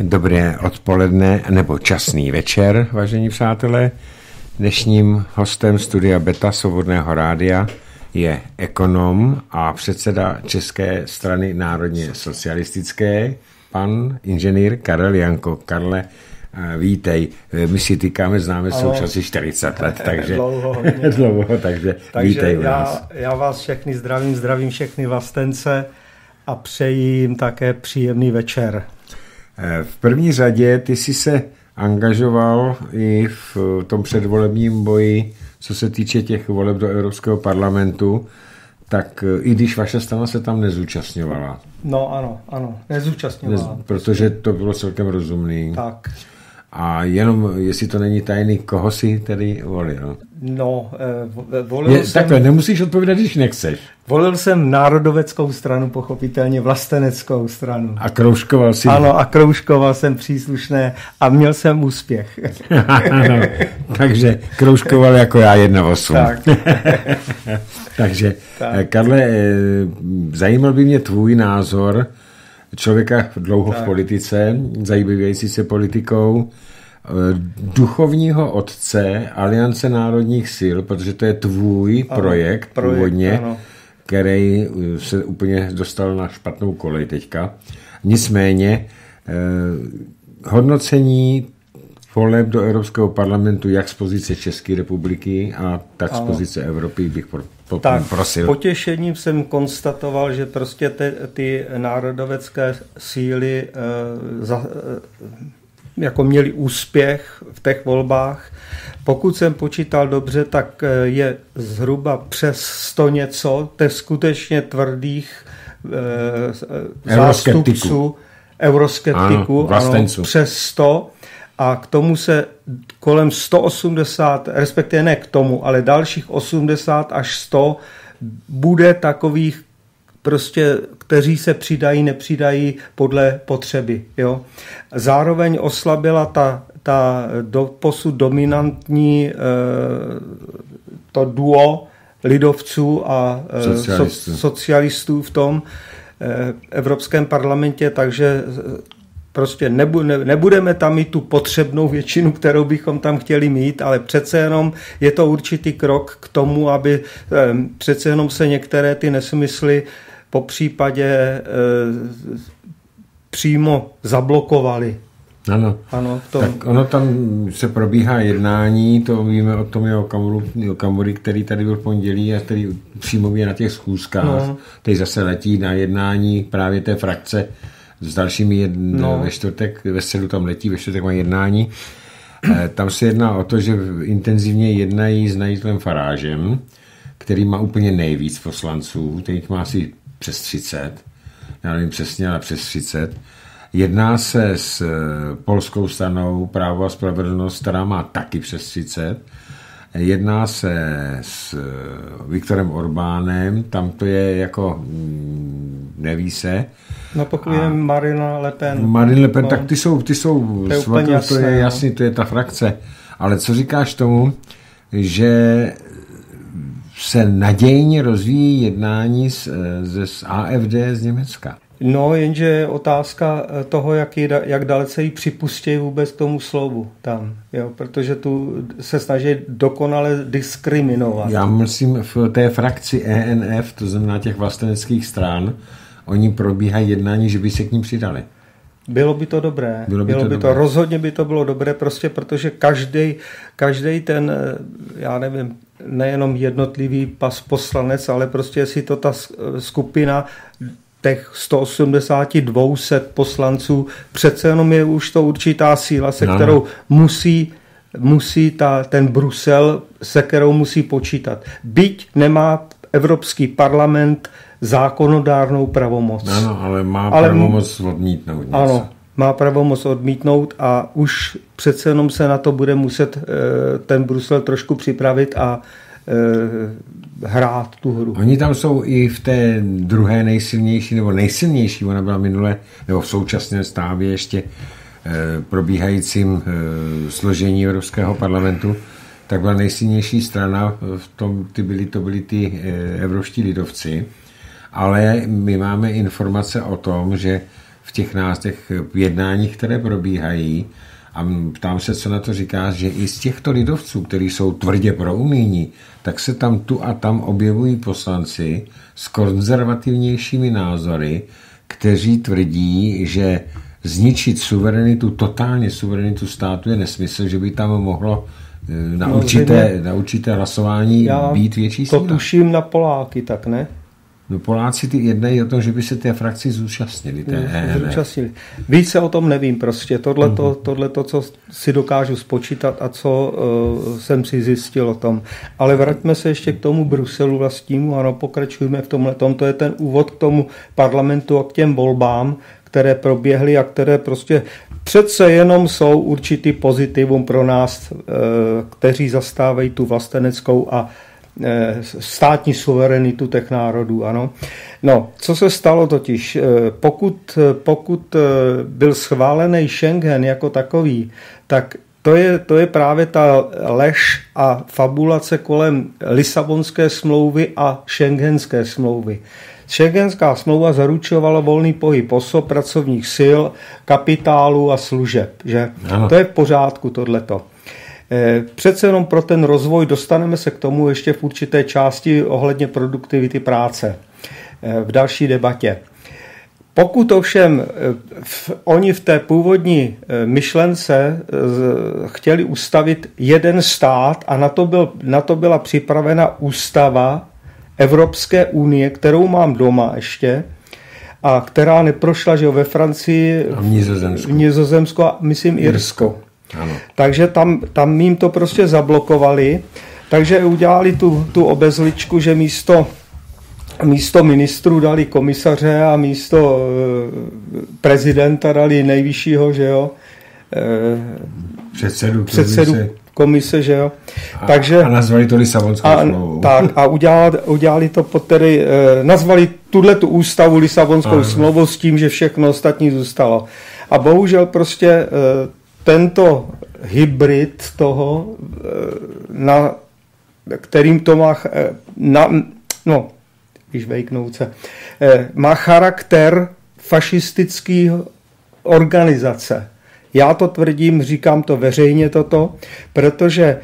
Dobré odpoledne nebo časný večer, vážení přátelé. Dnešním hostem studia Beta Svobodného rádia je ekonom a předseda České strany národně socialistické, pan inženýr Karel Janko. Karle, eh, vítej. My si týkáme, známe současně 40 let, takže dlouho, dlouho takže, takže vítej já, já vás všechny zdravím, zdravím všechny vlastence a přeji jim také příjemný večer. Eh, v první řadě ty jsi se angažoval i v tom předvolebním boji, co se týče těch voleb do Evropského parlamentu, tak eh, i když vaše strana se tam nezúčastňovala. No ano, ano, nezúčastňovala. Nez, protože to bylo celkem rozumný. Tak. A jenom, jestli to není tajný, koho si tedy volil? No, eh, volil Je, jsem... Takhle, nemusíš odpovědět, když nechceš. Volil jsem národoveckou stranu, pochopitelně vlasteneckou stranu. A kroužkoval si. Ano, a kroužkoval jsem příslušné a měl jsem úspěch. ano, takže kroužkoval jako já 1,8. Tak. takže, tak. Karle, eh, zajímal by mě tvůj názor, člověka dlouho tak. v politice, zajímající se politikou, eh, duchovního otce Aliance národních sil, protože to je tvůj ano, projekt, projekt původně, ano. který eh, se úplně dostal na špatnou kolej teďka. Nicméně eh, hodnocení voleb do Evropského parlamentu jak z pozice České republiky a tak ano. z pozice Evropy bych po, tak, prosil. potěšením jsem konstatoval, že prostě ty, ty národovecké síly uh, za, uh, jako měli úspěch v těch volbách. Pokud jsem počítal dobře, tak eh, je zhruba přes 100 něco těch skutečně tvrdých uh, zástupců euroskeptiků, ano, ano, přes 100 a k tomu se kolem 180, respektive ne k tomu, ale dalších 80 až 100 bude takových prostě, kteří se přidají, nepřidají podle potřeby. Jo. Zároveň oslabila ta, ta do, posud dominantní e, to duo lidovců a e, socialistů. So, socialistů v tom e, Evropském parlamentě, takže Prostě nebu, ne, nebudeme tam mít tu potřebnou většinu, kterou bychom tam chtěli mít, ale přece jenom je to určitý krok k tomu, aby eh, přece jenom se některé ty nesmysly po případě eh, přímo zablokovaly. Ano, ano tom... tak ono tam se probíhá jednání, to víme o tom je o Kamury, který tady byl v pondělí a který přímo je na těch schůzkách. No. Teď zase letí na jednání právě té frakce s dalšími jedn, no. ve čtvrtek, ve středu tam letí, ve čtvrtek má jednání. Eh, tam se jedná o to, že intenzivně jednají s Najitelem Farážem, který má úplně nejvíc poslanců, teď má asi přes 30, já nevím přesně, ale přes 30. Jedná se s eh, polskou stranou Právo a spravedlnost, která má taky přes 30. Jedná se s eh, Viktorem Orbánem, tam to je jako mm, neví se. No pokud je Marina Le Pen. Marine Le Pen, no, tak ty jsou, ty jsou to je, svatou, jasné, to je jasný, to je ta frakce. Ale co říkáš tomu, že se nadějně rozvíjí jednání s, z, z AFD z Německa? No, jenže je otázka eh, toho, jak, je, jak dalece ji připustí vůbec k tomu slovu tam, jo, protože tu se snaží dokonale diskriminovat. Já myslím v té frakci ENF, to znamená těch vlasteneckých stran, oni probíhají jednání, že by se k ním přidali. Bylo by to dobré. Bylo by, bylo to, by dobré. to rozhodně by to bylo dobré, prostě protože každý, každý ten, eh, já nevím, nejenom jednotlivý pas poslanec, ale prostě jestli to ta skupina těch 182 set poslanců, přece jenom je už to určitá síla, se no. kterou musí musí ta, ten Brusel, se kterou musí počítat. Byť nemá Evropský parlament zákonodárnou pravomoc. Ano, ale má ale pravomoc odmítnout něco. Ano, má pravomoc odmítnout a už přece jenom se na to bude muset eh, ten Brusel trošku připravit a eh, hrát tu hru. Oni tam jsou i v té druhé nejsilnější, nebo nejsilnější, ona byla minule, nebo v současné stávě ještě eh, probíhajícím složení Evropského parlamentu, tak byla nejsilnější strana, v tom ty byli, to byli ty evropští lidovci, ale my máme informace o tom, že v těch nás, těch jednáních, které probíhají, a ptám se, co na to říká, že i z těchto lidovců, kteří jsou tvrdě pro unijní, tak se tam tu a tam objevují poslanci s konzervativnějšími názory, kteří tvrdí, že zničit suverenitu, totálně suverenitu státu je nesmysl, že by tam mohlo eh, na, no, určité, na určité hlasování Já být větší síla. To tuším na Poláky, tak ne? No Poláci ty jednají o tom, že by se té frakci zúčastnili. Té no, zúčastnili. Více o tom nevím prostě. Tohle to, mhm. tohle to, co si dokážu spočítat a co uh, jsem si zjistil o tom. Ale vraťme se ještě k tomu Bruselu vlastnímu. Ano, pokračujeme v tomhle. Tom. To je ten úvod k tomu parlamentu a k těm volbám, které proběhly a které prostě přece jenom jsou určitý pozitivum pro nás, uh, kteří zastávají tu vlasteneckou a Eh, státní suverenitu těch národů. Ano. No, co se stalo totiž? Eh, pokud, pokud eh, byl schválený Schengen jako takový, tak to je, to je právě ta lež a fabulace kolem Lisabonské smlouvy a Schengenské smlouvy. Schengenská smlouva zaručovala volný pohyb osob, pracovních sil, kapitálu a služeb. Že? To je v pořádku tohleto. Eh, přece jenom pro ten rozvoj dostaneme se k tomu ještě v určité části ohledně produktivity práce eh, v další debatě. Pokud ovšem eh, v, oni v té původní myšlence chtěli ustavit jeden stát a na to, byl, na to byla připravena ústava Evropské unie, kterou mám doma ještě, a která neprošla že ve Francii, a v Nizozemsku, v Nizozemsku a myslím Irsko. Ano. Takže tam, tam jim to prostě zablokovali. Takže udělali tu, tu obezličku, že místo, místo ministrů dali komisaře a místo e, prezidenta dali nejvyššího, že jo, e, předsedu, předsedu komise. komise, že jo. A, Takže, a nazvali to Lisabonskou a, smlouvou. Tak a udělali, udělali to pod tedy, e, nazvali tuhle tu ústavu Lisabonskou Aha. smlouvou s tím, že všechno ostatní zůstalo. A bohužel prostě tento hybrid toho, eh, na, kterým to má, eh, na, no, když vejknout se, eh, má charakter fašistický organizace. Já to tvrdím, říkám to veřejně toto, protože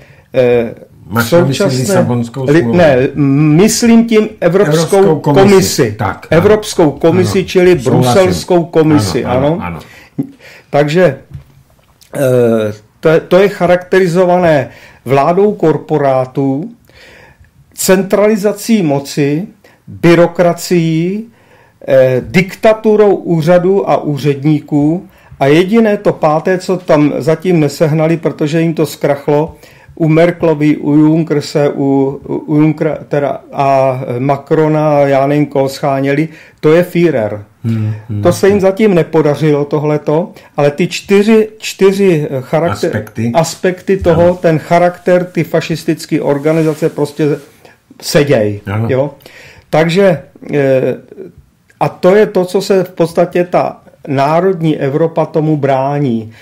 Máš současné, li, ne, myslím tím Evropskou, Evropskou komisi. komisi. Tak, Evropskou komisi, ano, čili Bruselskou komisi. Ano, ano, ano. ano. Takže to je, to je charakterizované vládou korporátů, centralizací moci, byrokracií, eh, diktaturou úřadů a úředníků. A jediné to páté, co tam zatím nesehnali, protože jim to zkrachlo, u Merklovy, u Junkerse, u, u Junkera teda a Macrona, já nevím, koho scháněli, to je Führer. Hmm, hmm, to se jim zatím nepodařilo tohleto, ale ty čtyři, čtyři charakter, aspekty. aspekty toho, ano. ten charakter, ty fašistické organizace prostě seděj. Jo? Takže eh, a to je to, co se v podstatě ta národní Evropa tomu brání.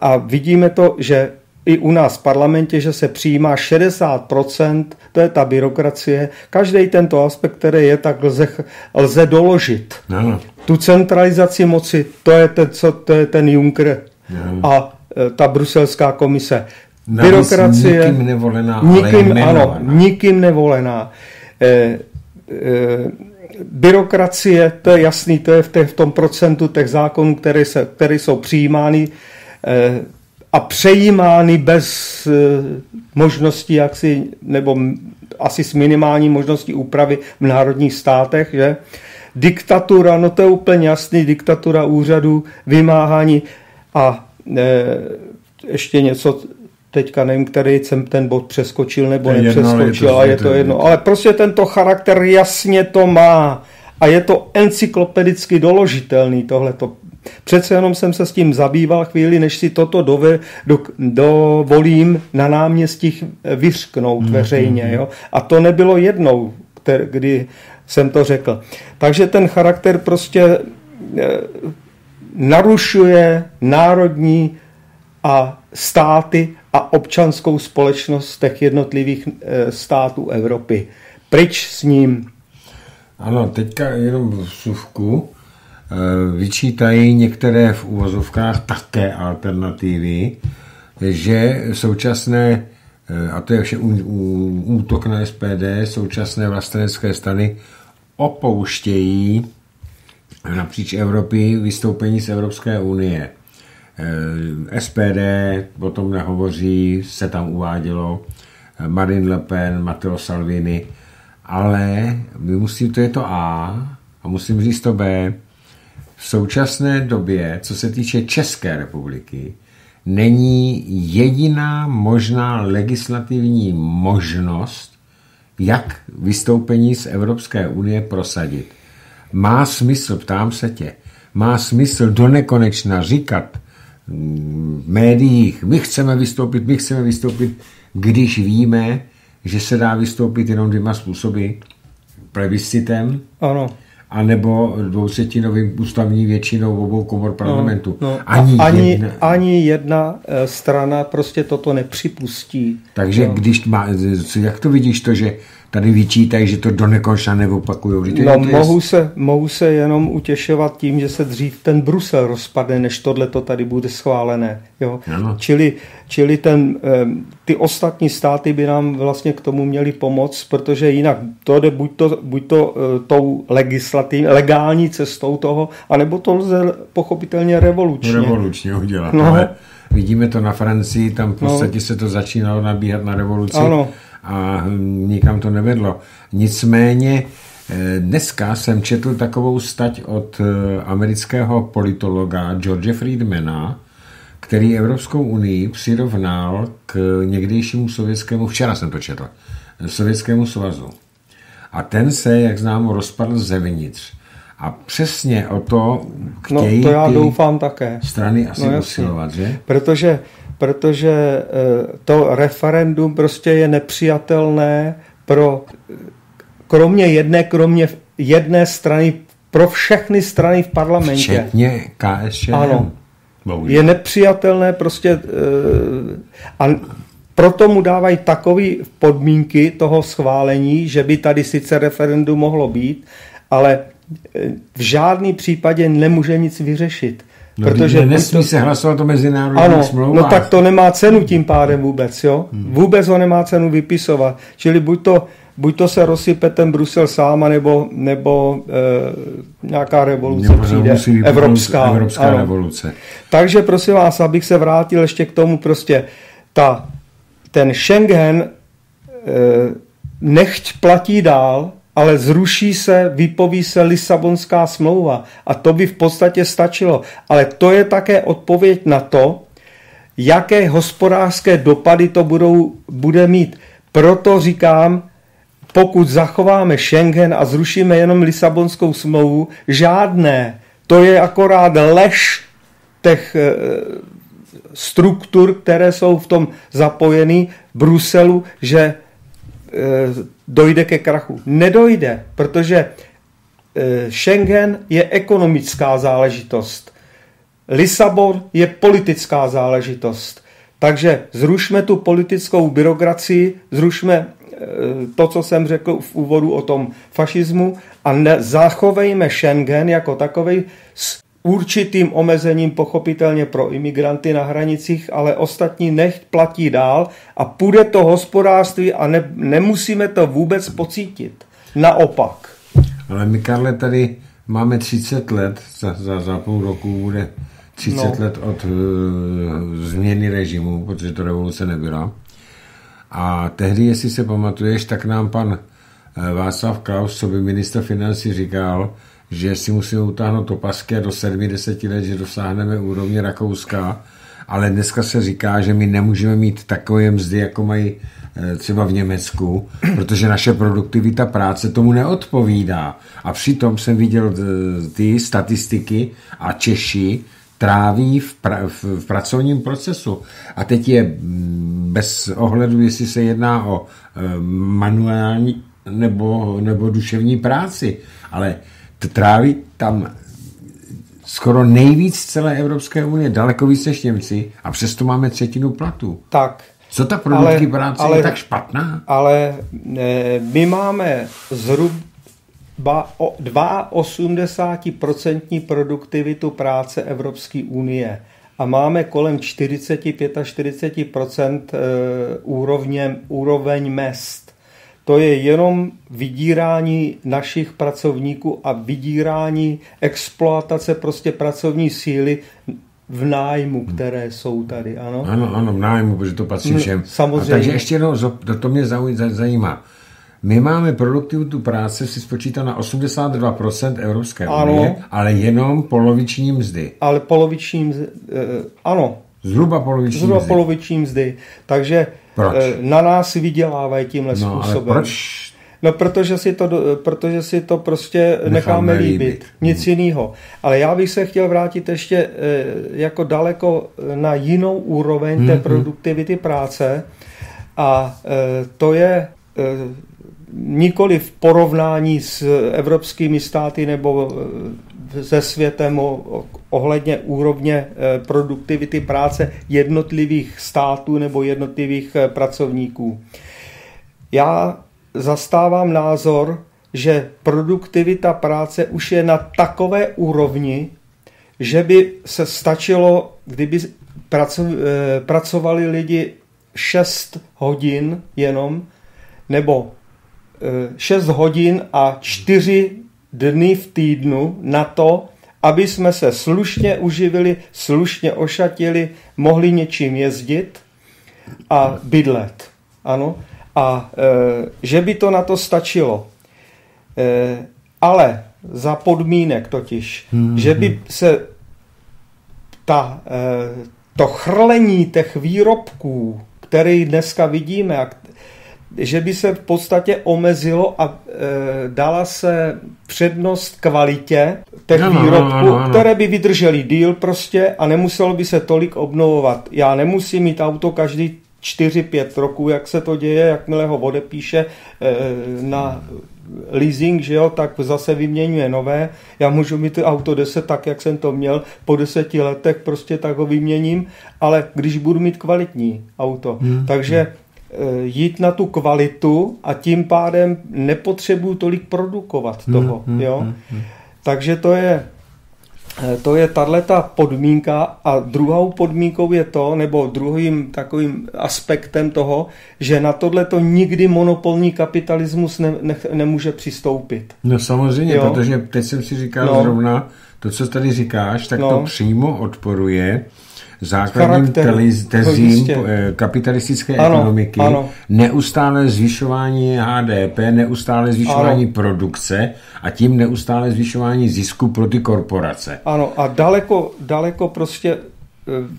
A vidíme to, že i u nás v parlamentě, že se přijímá 60%, to je ta byrokracie. Každý tento aspekt, který je, tak lze, lze doložit. Ano. Tu centralizaci moci, to je ten, co, to je ten Juncker ano. a e, ta bruselská komise. Navíc Byrokracie. Nikým nevolená, nikým, ale Ano, nikým nevolená. E, e, byrokracie, to je jasný, to je v, té, v tom procentu těch zákonů, které, se, které jsou přijímány. E, a přejímány bez eh, možnosti jaksi, nebo asi s minimální možností úpravy v národních státech, že? Diktatura, no to je úplně jasný, diktatura úřadu, vymáhání a e, ještě něco, teďka nevím, který jsem ten bod přeskočil nebo je nepřeskočil, jedno, je to, a je to jedno. Ale prostě tento charakter jasně to má a je to encyklopedicky doložitelný tohleto Přece jenom jsem se s tím zabýval chvíli, než si toto dove, do, dovolím na náměstích vyřknout mm, veřejně. Mm, jo? A to nebylo jednou, kter, kdy jsem to řekl. Takže ten charakter prostě e, narušuje národní a státy a občanskou společnost těch jednotlivých e, států Evropy. Pryč s ním. Ano, teďka jenom v suvku vyčítají některé v uvozovkách také alternativy, že současné, a to je vše útok na SPD, současné vlastenecké strany opouštějí napříč Evropy vystoupení z Evropské unie. SPD o tom nehovoří, se tam uvádělo, Marine Le Pen, Matteo Salvini, ale my musím, to je to A, a musím říct to B, v současné době, co se týče České republiky, není jediná možná legislativní možnost, jak vystoupení z Evropské unie prosadit. Má smysl, ptám se tě, má smysl do nekonečna říkat v médiích, my chceme vystoupit, my chceme vystoupit, když víme, že se dá vystoupit jenom dvěma způsoby. Plebiscitem ano anebo dvoutřetinovým ústavní většinou obou komor parlamentu. No, no. Ani, ani, jedna, ani jedna eh, strana prostě toto nepřipustí. Takže no. když má, jak to vidíš to, že tady vyčítají, že to do nekonečna neopakují. No, mohu se, mohu se jenom utěšovat tím, že se dřív ten Brusel rozpadne, než tohle to tady bude schválené. Jo? Čili, čili ten, ty ostatní státy by nám vlastně k tomu měli pomoct, protože jinak to jde buď to, buď to e, tou legislativní, legální cestou toho, anebo to lze pochopitelně revolučně. Revolučně udělat, no. ale vidíme to na Francii, tam v podstatě no. se to začínalo nabíhat na revoluci. Ano a nikam to nevedlo. Nicméně eh, dneska jsem četl takovou stať od eh, amerického politologa George Friedmana, který Evropskou unii přirovnal k někdejšímu sovětskému, včera jsem to četl, sovětskému svazu. A ten se, jak známo, rozpadl zevnitř. A přesně o to chtějí no, to já doufám také. strany asi no, usilovat, že? Protože protože eh, to referendum prostě je nepřijatelné pro kromě jedné, kromě jedné strany, pro všechny strany v parlamentě. Včetně KSČM. Ano. Bohužel. Je nepřijatelné prostě eh, a proto mu dávají takové podmínky toho schválení, že by tady sice referendum mohlo být, ale eh, v žádný případě nemůže nic vyřešit. No, protože nesmí to... se hlasovat o mezinárodních ano, smlouvách. No tak to nemá cenu tím pádem vůbec, jo? Hmm. Vůbec ho nemá cenu vypisovat. Čili buď to, buď to se rozsype ten Brusel sám, nebo, nebo e, nějaká revoluce nebo přijde. Evropská. Evropská ano. revoluce. Takže prosím vás, abych se vrátil ještě k tomu prostě, ta, ten Schengen e, nechť platí dál, ale zruší se, vypoví se Lisabonská smlouva a to by v podstatě stačilo. Ale to je také odpověď na to, jaké hospodářské dopady to budou, bude mít. Proto říkám, pokud zachováme Schengen a zrušíme jenom Lisabonskou smlouvu, žádné. To je akorát lež těch e, struktur, které jsou v tom zapojeny Bruselu, že dojde ke krachu. Nedojde, protože eh, Schengen je ekonomická záležitost. Lisabon je politická záležitost. Takže zrušme tu politickou byrokracii, zrušme eh, to, co jsem řekl v úvodu o tom fašismu a ne, zachovejme Schengen jako takový s určitým omezením pochopitelně pro imigranty na hranicích, ale ostatní nech platí dál a půjde to hospodářství a ne, nemusíme to vůbec pocítit. Naopak. Ale my, Karle, tady máme 30 let, za, za, za půl roku bude 30 no. let od uh, změny režimu, protože to revoluce nebyla. A tehdy, jestli se pamatuješ, tak nám pan uh, Václav Klaus, co by minister financí říkal, že si musíme utáhnout opasky a do 70 let, že dosáhneme úrovně Rakouska, ale dneska se říká, že my nemůžeme mít takové mzdy, jako mají eh, třeba v Německu, protože naše produktivita práce tomu neodpovídá. A přitom jsem viděl eh, ty statistiky a Češi tráví v, pra, v pracovním procesu. A teď je mm, bez ohledu, jestli se jedná o eh, manuální nebo, nebo duševní práci, ale tráví tam skoro nejvíc celé Evropské unie, daleko víc než Němci a přesto máme třetinu platu. Tak. Co ta produktivní práce ale, je tak špatná? Ale ne, my máme zhrub 82% produktivitu práce Evropské unie a máme kolem 40-45% eh, úrovně, úroveň mest. To je jenom vydírání našich pracovníků a vydírání exploatace prostě pracovní síly v nájmu, které jsou tady, ano? Ano, ano, v nájmu, protože to patří no, všem. Samozřejmě. A takže ještě jednou, to, mě zajímá. My máme produktivitu práce si spočítá na 82% Evropské ano. unie, ale jenom poloviční mzdy. Ale poloviční mzdy, eh, ano. Zhruba poloviční Zhruba mzdy. poloviční mzdy. Takže proč? Eh, na nás vydělávají tímhle no, způsobem. Ale proč No, protože si to, protože si to prostě necháme, necháme líbit. líbit. Nic hmm. jiného. Ale já bych se chtěl vrátit ještě eh, jako daleko na jinou úroveň hmm. té mhm. produktivity práce. A to je nikoli v porovnání s evropskými státy nebo eh, se světem ohledně úrovně eh, produktivity práce jednotlivých států nebo jednotlivých eh, pracovníků. Já zastávám názor, že produktivita práce už je na takové úrovni, že by se stačilo, kdyby pracovali lidi 6 hodin jenom, nebo 6 hodin a 4 dny v týdnu na to, aby jsme se slušně uživili, slušně ošatili, mohli něčím jezdit a bydlet. Ano. A e, že by to na to stačilo. E, ale za podmínek totiž, hmm, že by se ta, e, to chrlení těch výrobků, který dneska vidíme a že by se v podstatě omezilo a e, dala se přednost kvalitě těch ano, výrobků, ano, ano. které by vydržely díl prostě a nemuselo by se tolik obnovovat. Já nemusím mít auto každý 4-5 roků, jak se to děje, jakmile ho odepíše e, na leasing, že jo, tak zase vyměňuje nové. Já můžu mít auto 10 tak, jak jsem to měl, po deseti letech prostě tak ho vyměním, ale když budu mít kvalitní auto. Hmm. Takže jít na tu kvalitu a tím pádem nepotřebuju tolik produkovat hmm, toho. Hmm, jo? Hmm, hmm. Takže to je eh, to je tato podmínka a druhou podmínkou je to, nebo druhým takovým aspektem toho, že na tohle to nikdy monopolní kapitalismus ne, ne, nemůže přistoupit. No samozřejmě, jo? protože teď jsem si říkal no. zrovna, to, co tady říkáš, tak no. to přímo odporuje základním tezím eh, kapitalistické ano, ekonomiky, ano. neustále zvyšování HDP, neustále zvyšování ano. produkce a tím neustále zvyšování zisku pro ty korporace. Ano a daleko, daleko prostě eh,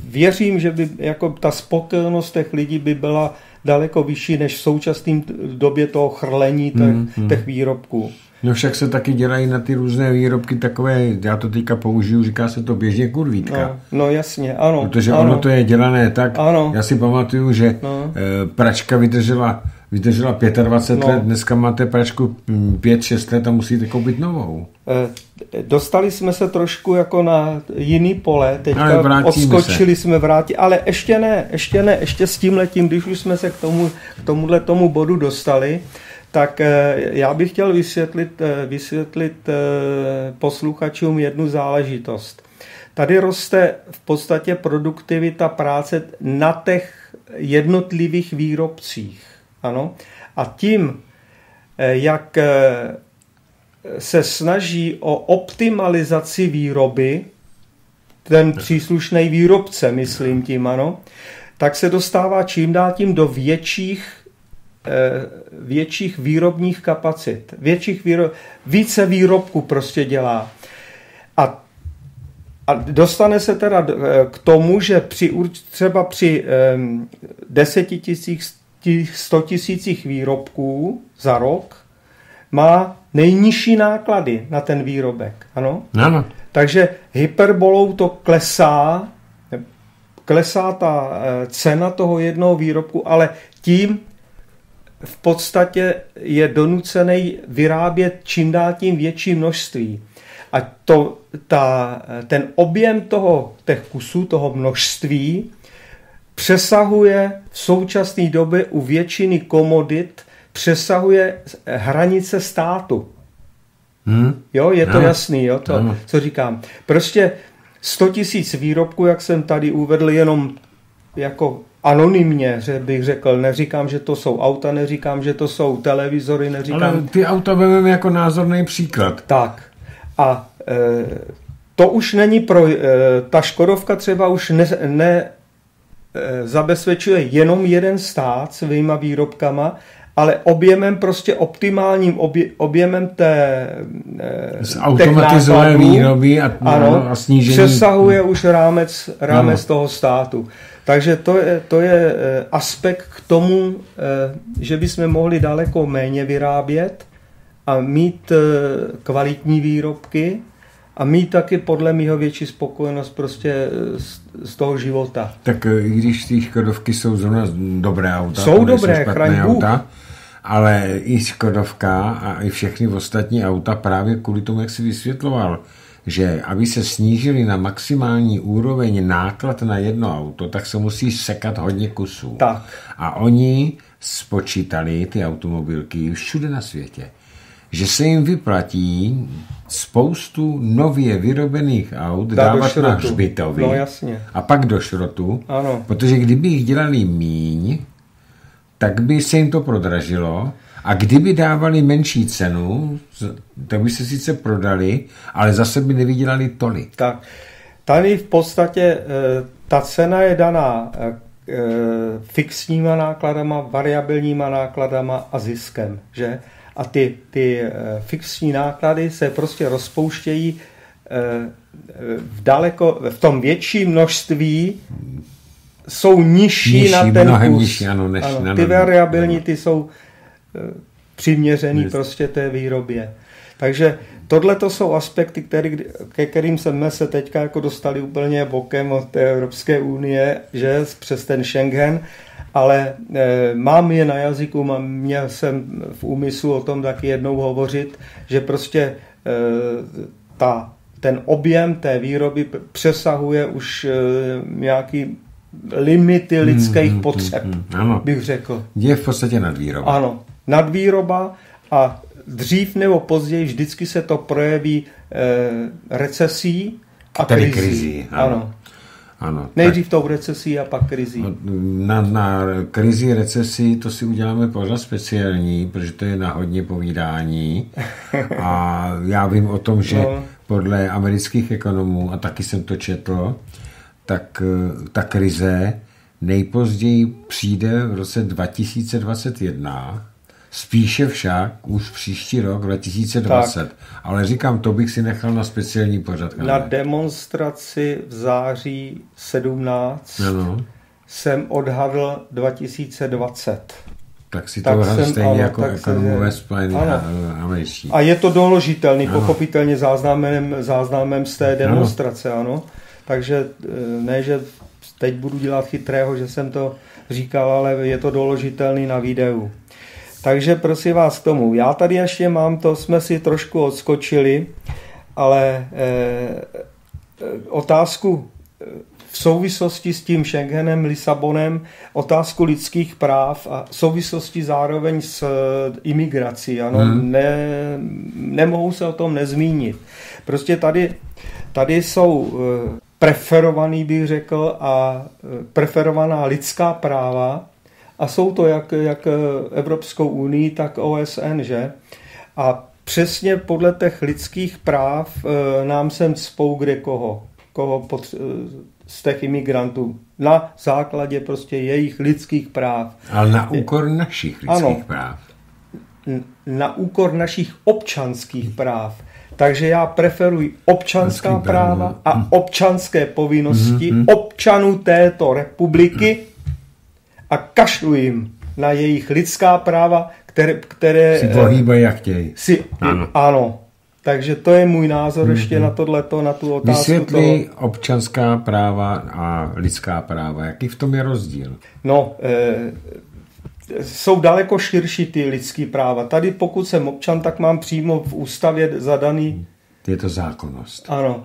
věřím, že by jako ta spokojenost těch lidí by byla daleko vyšší než v současném době toho chrlení těch, hmm, hmm. těch výrobků. No však se taky dělají na ty různé výrobky takové, já to teďka použiju, říká se to běžně kurvítka. No, no jasně, ano. Protože ano. ono to je dělané tak, ano. já si pamatuju, že no. Eh, pračka vydržela vydržela 25 no. let, dneska máte pračku 5-6 let a musíte koupit novou. Eh, dostali jsme se trošku jako na jiný pole, teďka odskočili se. jsme vrátit, ale ještě ne, ještě ne, ještě s tím letím, když už jsme se k, tomu, k tomuhle tomu bodu dostali, tak eh, já bych chtěl vysvětlit, eh, vysvětlit eh, posluchačům jednu záležitost. Tady roste v podstatě produktivita práce na těch jednotlivých výrobcích. Ano? A tím, jak se snaží o optimalizaci výroby, ten příslušný výrobce, myslím tím, ano, tak se dostává čím dál tím do větších větších výrobních kapacit, větších výrob, více výrobků prostě dělá. A, a dostane se teda eh, k tomu, že při, třeba při um, deseti tisíc, sto tisících výrobků za rok má nejnižší náklady na ten výrobek. Ano? Ano. Takže hyperbolou to klesá, klesá ta eh, cena toho jednoho výrobku, ale tím v podstatě je donucený vyrábět čím dál tím větší množství. A to, ta, ten objem toho, těch kusů, toho množství, přesahuje v současné době u většiny komodit přesahuje hranice státu. Hmm? Jo, je to no. jasný, jo, to, no. co říkám. Prostě 100 tisíc výrobků, jak jsem tady uvedl, jenom jako anonymně, že bych řekl, neříkám, že to jsou auta, neříkám, že to jsou televizory, neříkám... Ale ty auta vezmeme jako názorný příklad. Tak. A e, to už není pro... E, ta Škodovka třeba už ne, ne e, zabezpečuje jenom jeden stát svýma výrobkama, ale objemem prostě optimálním obje, objemem té Z automatizované výroby a, ano, a snížení. přesahuje už rámec, rámec ano. toho státu. Takže to je, to je eh, aspekt k tomu, eh, že bychom mohli daleko méně vyrábět a mít eh, kvalitní výrobky a mít taky podle mého větší spokojenost prostě z, z toho života. Tak i když ty Škodovky jsou zrovna dobré auta, jsou dobré, chraň auta, ale i Škodovka a i všechny ostatní auta právě kvůli tomu, jak si vysvětloval, že aby se snížili na maximální úroveň náklad na jedno auto, tak se musí sekat hodně kusů. Tak. A oni spočítali ty automobilky všude na světě, že se jim vyplatí spoustu nově vyrobených aut Dá dávat na hřbitovy no, jasně. a pak do šrotu, ano. protože kdyby jich dělali míň, tak by se jim to prodražilo a kdyby dávali menší cenu, tak by se sice prodali, ale zase by nevydělali tolik. Tak, tady v podstatě eh, ta cena je daná eh, fixníma nákladama, variabilníma nákladama a ziskem, že? A ty, ty eh, fixní náklady se prostě rozpouštějí v daleko, v tom větší množství jsou nižší, nižší na ten kus. Nižší, ano, než, ano, ty variabilní, ty jsou přiměřený prostě té výrobě. Takže tohle to jsou aspekty, který, ke kterým jsme se teďka jako dostali úplně bokem od té Evropské unie, že přes ten Schengen, ale e, mám je na jazyku, mám, měl jsem v úmyslu o tom taky jednou hovořit, že prostě e, ta, ten objem té výroby přesahuje už e, nějaký limity lidských hmm, potřeb, hmm, hmm, ano. bych řekl. Je v podstatě nadvýroba. Ano, nadvýroba a dřív nebo později vždycky se to projeví e, recesí a krizí. krizí ano. ano. Ano, Nejdřív tak, tou recesí a pak krizí. No, na, na krizi, recesi to si uděláme pořád speciální, protože to je na hodně povídání. A já vím o tom, že no. podle amerických ekonomů, a taky jsem to četl, tak eh, ta krize nejpozději přijde v roce 2021, spíše však už příští rok 2020. Tak. Ale říkám, to bych si nechal na speciální pořad. Na demonstraci v září 17 ano. jsem odhadl 2020. Tak si tak to jsem, stejně ano, jako ekonomové spojené američtí. A je to doložitelný, ano. pochopitelně záznamem, záznamem z té demonstrace, ano. ano. Takže eh, ne, že teď budu dělat chytrého, že jsem to říkal, ale je to doložitelný na videu. Takže prosím vás k tomu. Já tady ještě mám, to jsme si trošku odskočili, ale e, otázku v souvislosti s tím Schengenem, Lisabonem, otázku lidských práv a v souvislosti zároveň s imigrací. Ano, hmm. ne, nemohu se o tom nezmínit. Prostě tady, tady jsou preferovaný, bych řekl, a preferovaná lidská práva a jsou to jak, jak Evropskou unii, tak OSN, že? A přesně podle těch lidských práv e, nám sem cpou kde koho, koho pod, e, z těch imigrantů na základě prostě jejich lidských práv. Ale na úkor našich lidských ano, práv. Na úkor našich občanských práv. Takže já preferuji občanská práva a občanské povinnosti mm-hmm. občanů této republiky a kašlu jim na jejich lidská práva, které... které si pohýbají jak chtějí. Si, ano. ano. Takže to je můj názor mm-hmm. ještě na tohleto, na tu otázku. Vysvětli toho. občanská práva a lidská práva. Jaký v tom je rozdíl? No, e, jsou daleko širší ty lidský práva. Tady pokud jsem občan, tak mám přímo v ústavě zadaný... Je to zákonnost. Ano.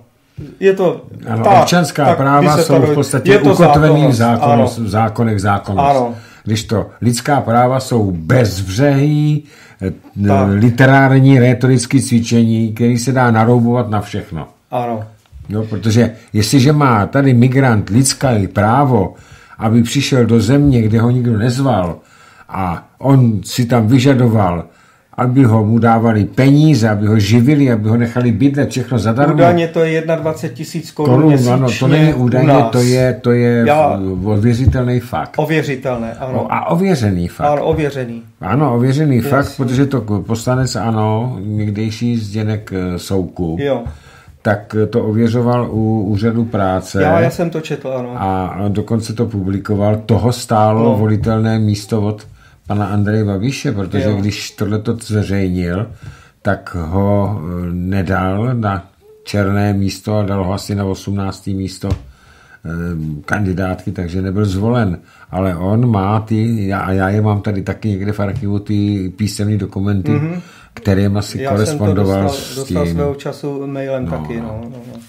Je to... Ano, tak, občanská tak práva jsou v podstatě ukotvený v zákonech zákonnost. Ano. Když to lidská práva jsou bezbřehý, eh, tak. literární, retorické cvičení, který se dá naroubovat na všechno. Ano. Jo, protože jestliže má tady migrant lidské právo, aby přišel do země, kde ho nikdo nezval a on si tam vyžadoval aby ho mu dávali peníze, aby ho živili, aby ho nechali bydlet, všechno zadarmo. Údajně to je 21 tisíc korun měsíčně ano, to není údajně, to je, to je Já, ověřitelný fakt. Ověřitelné, ano. A ověřený fakt. Ano, ověřený. Ano, ověřený Jasně. fakt, protože to poslanec, ano, někdejší Zděnek eh, Souku, jo tak to ověřoval u úřadu práce. Já, já jsem to četl, ano. A dokonce to publikoval. Toho stálo no. volitelné místo od pana Andreje Babiše, protože jo. když tohle to zveřejnil, tak ho eh, nedal na černé místo a dal ho asi na 18. místo eh, kandidátky, takže nebyl zvolen. Ale on má ty, a já je mám tady taky někde v archivu, ty písemné dokumenty, mm-hmm. kterým asi já korespondoval jsem to dostal, s tím. dostal svého času mailem no. taky. No, no, no.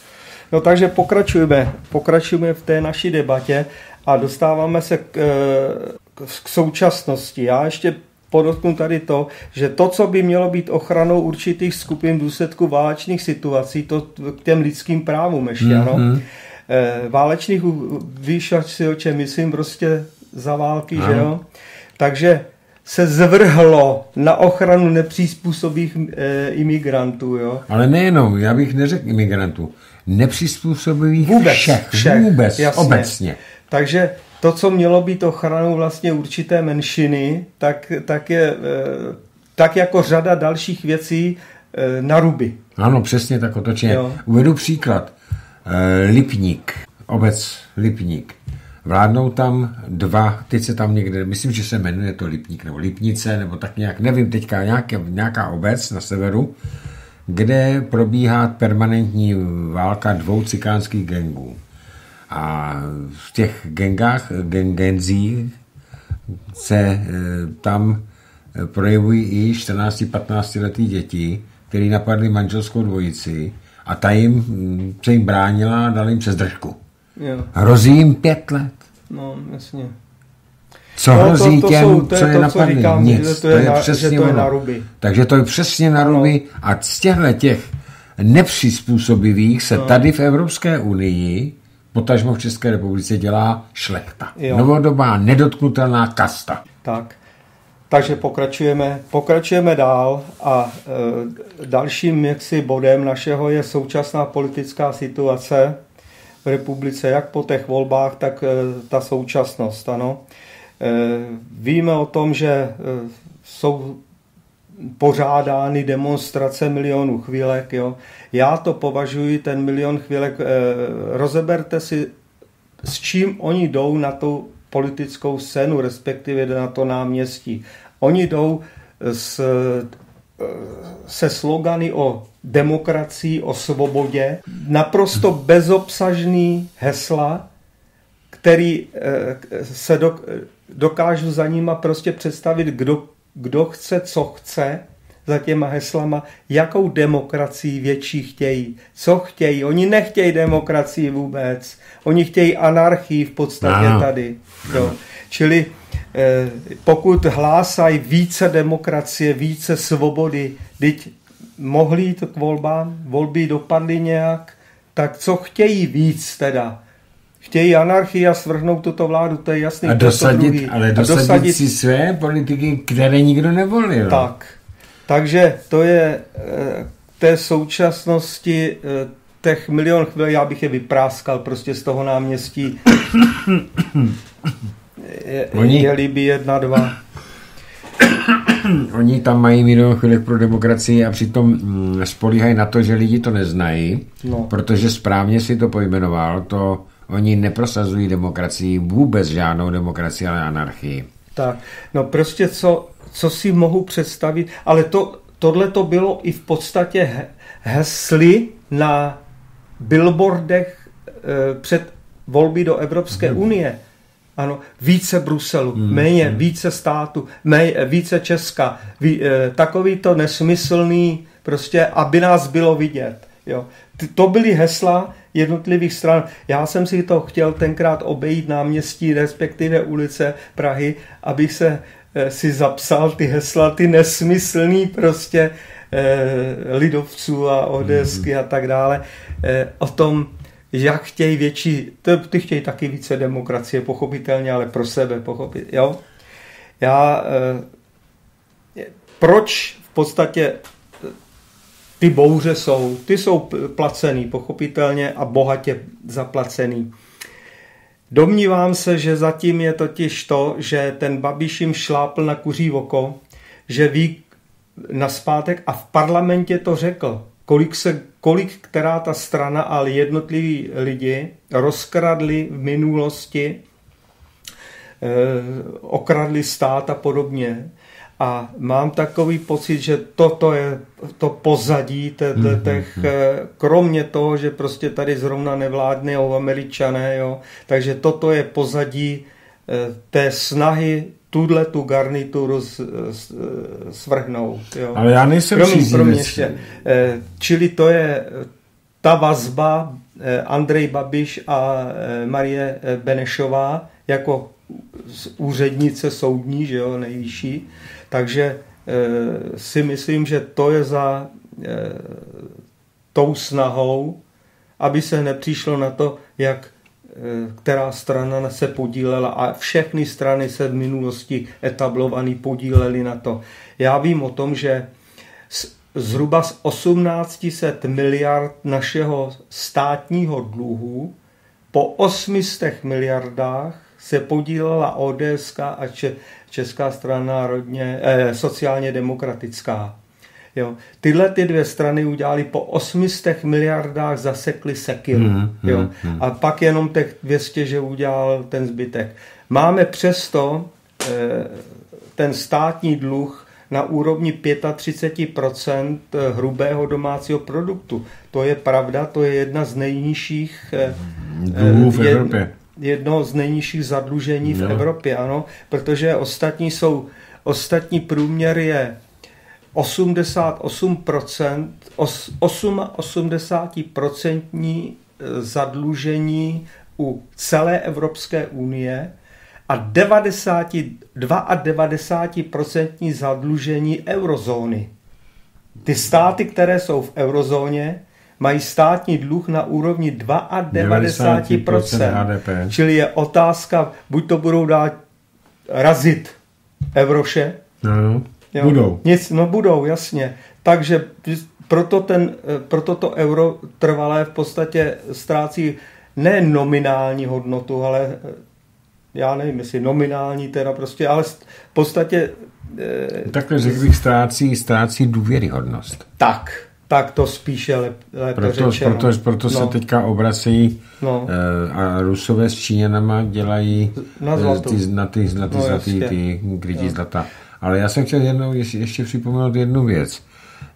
no takže pokračujeme, pokračujeme v té naší debatě a dostáváme se k, eh, k současnosti. Já ještě podotknu tady to, že to, co by mělo být ochranou určitých skupin v důsledku válečných situací, to k těm lidským právům ještě, mm-hmm. ano. Mhm. E, válečných, víš, si o čem myslím, prostě za války, ano. že jo? Takže se zvrhlo na ochranu nepřizpůsobých e, imigrantů, jo? Ale nejenom, já bych neřekl imigrantů, nepřizpůsobivých vůbec, všech, všech vůbec, jasně. obecně. Takže to, co mělo být ochranou vlastně určité menšiny, tak, tak je eh, tak jako řada dalších věcí eh, na ruby. Ano, přesně tak otočně. Jo. Uvedu příklad. Eh, Lipník, obec Lipník. Vládnou tam dva, teď se tam někde, myslím, že se jmenuje to Lipník nebo Lipnice, nebo tak nějak, nevím teďka, nějaké, nějaká obec na severu, kde probíhá permanentní válka dvou cikánských gengů. A v těch gengách, gengenzí se e, tam e, projevují i 14-15 letý děti, které napadly manželskou dvojici a ta jim, mm, se jim bránila a dali jim přes držku. Jo. Hrozí jim pět let. No, jasně. Co no, hrozí to, to těm, jsou, to co je, to, napadli? Co říkám, Nic. To je, to je na, přesně to je na ruby. Takže to je přesně na ruby a z těchto těch nepřizpůsobivých se no. tady v Evropské unii potažmo v České republice dělá šlechta. Jo. Novodobá nedotknutelná kasta. Tak. Takže pokračujeme, pokračujeme dál a e, dalším jaksi bodem našeho je současná politická situace v republice, jak po těch volbách, tak e, ta současnost. Ano. E, víme o tom, že e, jsou pořádány demonstrace milionů chvílek. Jo. Já to považuji, ten milion chvílek, eh, rozeberte si, s čím oni jdou na tu politickou scénu, respektive na to náměstí. Oni jdou s, eh, se slogany o demokracii, o svobodě, naprosto bezobsažný hesla, který eh, se dokážu za nima prostě představit, kdo kdo chce, co chce, za těma heslama, jakou demokracii větší chtějí, co chtějí. Oni nechtějí demokracii vůbec, oni chtějí anarchii v podstatě no. tady. Jo. Čili eh, pokud hlásají více demokracie, více svobody, teď mohli jít k volbám, volby dopadly nějak, tak co chtějí víc teda? Chtějí anarchii a svrhnout tuto vládu, to je jasný. A dosadit, ale dosadit, a dosadit si své politiky, které nikdo nevolil. Tak. Takže to je eh, té současnosti eh, těch milion chvíl, já bych je vypráskal prostě z toho náměstí. je, Oni... je líbí jedna, dva. Oni tam mají milion chvílek pro demokracii a přitom mm, spolíhají na to, že lidi to neznají, no. protože správně si to pojmenoval, to Oni neprosazují demokracii, vůbec žádnou demokracii, ale anarchii. Tak, no prostě co, co si mohu představit, ale to, tohle to bylo i v podstatě hesly na billboardech e, před volby do Evropské hmm. unie. Ano, více Bruselu, hmm. méně, hmm. více státu, méně, více Česka. Ví, e, takový to nesmyslný, prostě, aby nás bylo vidět. Jo. To byly hesla, jednotlivých stran. Já jsem si to chtěl tenkrát obejít náměstí, respektive ulice Prahy, abych se eh, si zapsal ty hesla, ty nesmyslný prostě eh, lidovců a odesky mm-hmm. a tak dále, eh, o tom, jak chtějí větší, to, ty chtějí taky více demokracie, pochopitelně, ale pro sebe, pochopit, jo. Já, eh, proč v podstatě ty bouře jsou, ty jsou placený, pochopitelně, a bohatě zaplacený. Domnívám se, že zatím je totiž to, že ten Babiš jim šlápl na kuří oko, že ví na zpátek a v parlamentě to řekl, kolik, se, kolik která ta strana, ale jednotliví lidi rozkradli v minulosti, eh, okradli stát a podobně. A mám takový pocit, že toto je to pozadí mm-hmm. těch, mhm. Eh, kromě toho, že prostě tady zrovna nevládne o američané, jo, takže toto je pozadí eh, té snahy tuhle tu garnituru svrhnout. Jo. Ale já nejsem promiň, promiň ještě. Eh, čili to je ta vazba Andrej Babiš a Marie Benešová jako úřednice soudní, že jo, nejvyšší, takže e, si myslím, že to je za e, tou snahou, aby se nepřišlo na to, jak e, která strana se podílela a všechny strany se v minulosti etablovaný podílely na to. Já vím o tom, že zhruba z 1800 miliard našeho státního dluhu po 800 miliardách se podílela ODS a Česká strana národně, eh, sociálně demokratická. Jo. Tyhle ty dvě strany udělali po 800 miliardách zasekli sekiru. Mm, jo. Mm, A pak jenom těch 200, že udělal ten zbytek. Máme přesto eh, ten státní dluh na úrovni 35% hrubého domácího produktu. To je pravda, to je jedna z nejnižších eh, dluhů v Evropě jedno z nejnižších zadlužení v no. Evropě, ano, protože ostatní jsou, ostatní průměr je 88%, 88% e, zadlužení u celé Evropské unie a 90, 92% zadlužení eurozóny. Ty státy, které jsou v eurozóně, mají státní dluh na úrovni 92%. HDP. Čili je otázka, buď to budou dát razit Evroše. No, jo, budou. Nic, no budou, jasně. Takže proto, ten, proto to euro trvalé v podstatě ztrácí ne nominální hodnotu, ale já nevím, jestli nominální teda prostě, ale v podstatě... Takhle řekl bych, ztrácí, ztrácí důvěryhodnost. Tak, tak to spíše lep, lépe proto, řečeno. Proto, proto no. se teďka obracejí no. uh, a Rusové s Číňanama dělají na, uh, ty, na ty, na ty no, zlatý, ty krytí no. zlata. Ale já jsem chtěl jednou ještě, ještě připomenout jednu věc.